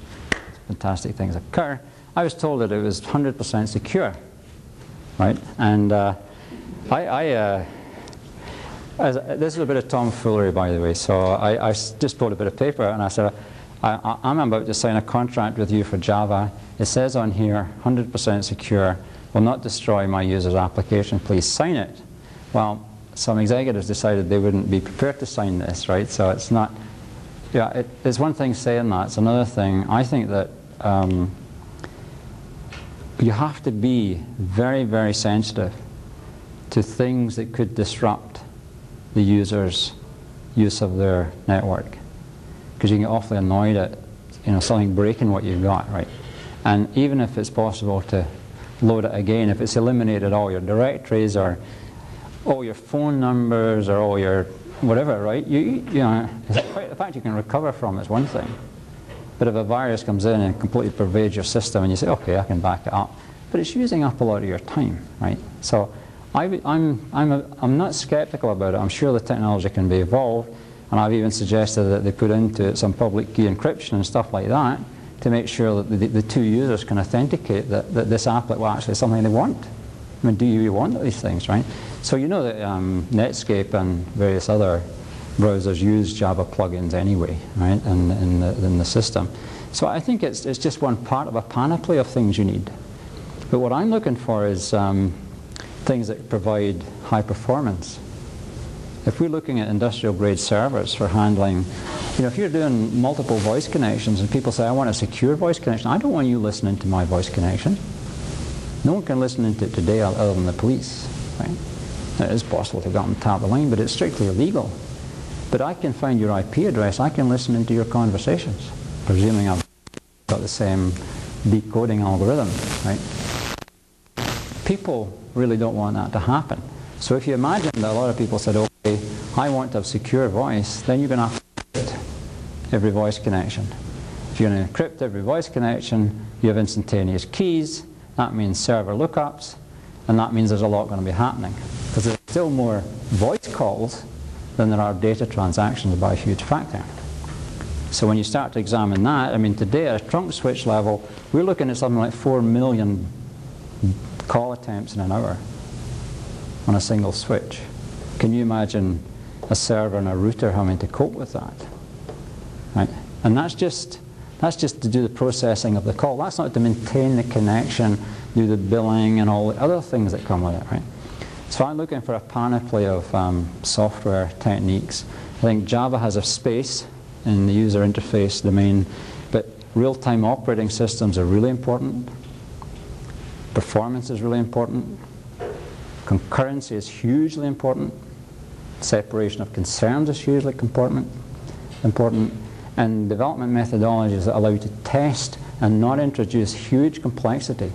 fantastic things occur. I was told that it was 100% secure, right? And uh, I, I uh, this is a bit of tomfoolery, by the way. So I, I, just pulled a bit of paper and I said, I, am about to sign a contract with you for Java. It says on here, 100% secure, will not destroy my user's application. Please sign it. Well, some executives decided they wouldn't be prepared to sign this, right? So it's not, yeah, it, it's one thing saying that. It's another thing. I think that um, you have to be very, very sensitive to things that could disrupt the user's use of their network. Because you can get awfully annoyed at you know, something breaking what you've got, right? And even if it's possible to load it again, if it's eliminated all your directories or all your phone numbers or all your whatever, right? You, you know, the fact you can recover from is one thing. But if a virus comes in and completely pervades your system and you say, okay, I can back it up, but it's using up a lot of your time, right? So I, I'm, I'm, a, I'm not skeptical about it. I'm sure the technology can be evolved, and I've even suggested that they put into it some public key encryption and stuff like that to make sure that the, the two users can authenticate that, that this applet was actually something they want. I mean, do you want these things, right? So you know that um, Netscape and various other browsers use Java plugins anyway, right, in, in, the, in the system. So I think it's, it's just one part of a panoply of things you need. But what I'm looking for is um, things that provide high performance. If we're looking at industrial grade servers for handling, you know, if you're doing multiple voice connections and people say, I want a secure voice connection, I don't want you listening to my voice connection. No one can listen into it today other than the police, right? It is possible to go and tap the line, but it's strictly illegal. But I can find your IP address, I can listen into your conversations, presuming I've got the same decoding algorithm, right? People really don't want that to happen. So if you imagine that a lot of people said, okay, I want to have secure voice, then you're going to have to encrypt every voice connection. If you're going to encrypt every voice connection, you have instantaneous keys, that means server lookups, and that means there's a lot going to be happening. Because there's still more voice calls than there are data transactions by a huge factor. So when you start to examine that, I mean today at a trunk switch level, we're looking at something like 4 million call attempts in an hour on a single switch. Can you imagine a server and a router having to cope with that? Right? And that's just, that's just to do the processing of the call. That's not to maintain the connection, do the billing and all the other things that come with it, right? So I'm looking for a panoply of um, software techniques. I think Java has a space in the user interface domain, but real-time operating systems are really important. Performance is really important. Concurrency is hugely important. Separation of concerns is hugely important. important. And development methodologies that allow you to test and not introduce huge complexity.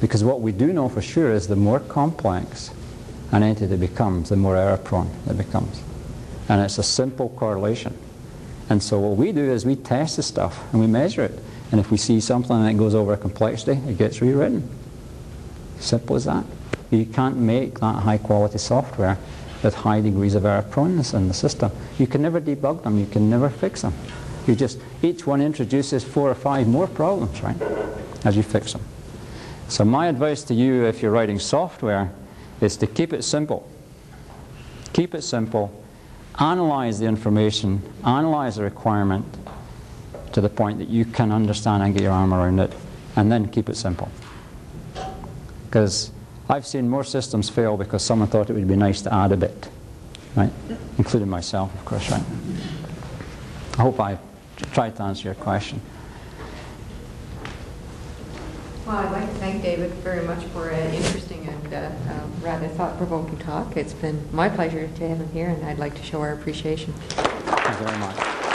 Because what we do know for sure is the more complex an entity becomes, the more error prone it becomes. And it's a simple correlation. And so what we do is we test the stuff and we measure it. And if we see something that goes over complexity, it gets rewritten. Simple as that. You can't make that high quality software with high degrees of error proneness in the system. You can never debug them, you can never fix them. You just, each one introduces four or five more problems, right, as you fix them. So my advice to you if you're writing software is to keep it simple. Keep it simple. Analyze the information, analyze the requirement to the point that you can understand and get your arm around it, and then keep it simple. Because I've seen more systems fail because someone thought it would be nice to add a bit, right? Including myself, of course, right? I hope I've tried to answer your question. Well, I'd like to thank David very much for an interesting and uh, um, rather thought-provoking talk. It's been my pleasure to have him here, and I'd like to show our appreciation. Thank you very much.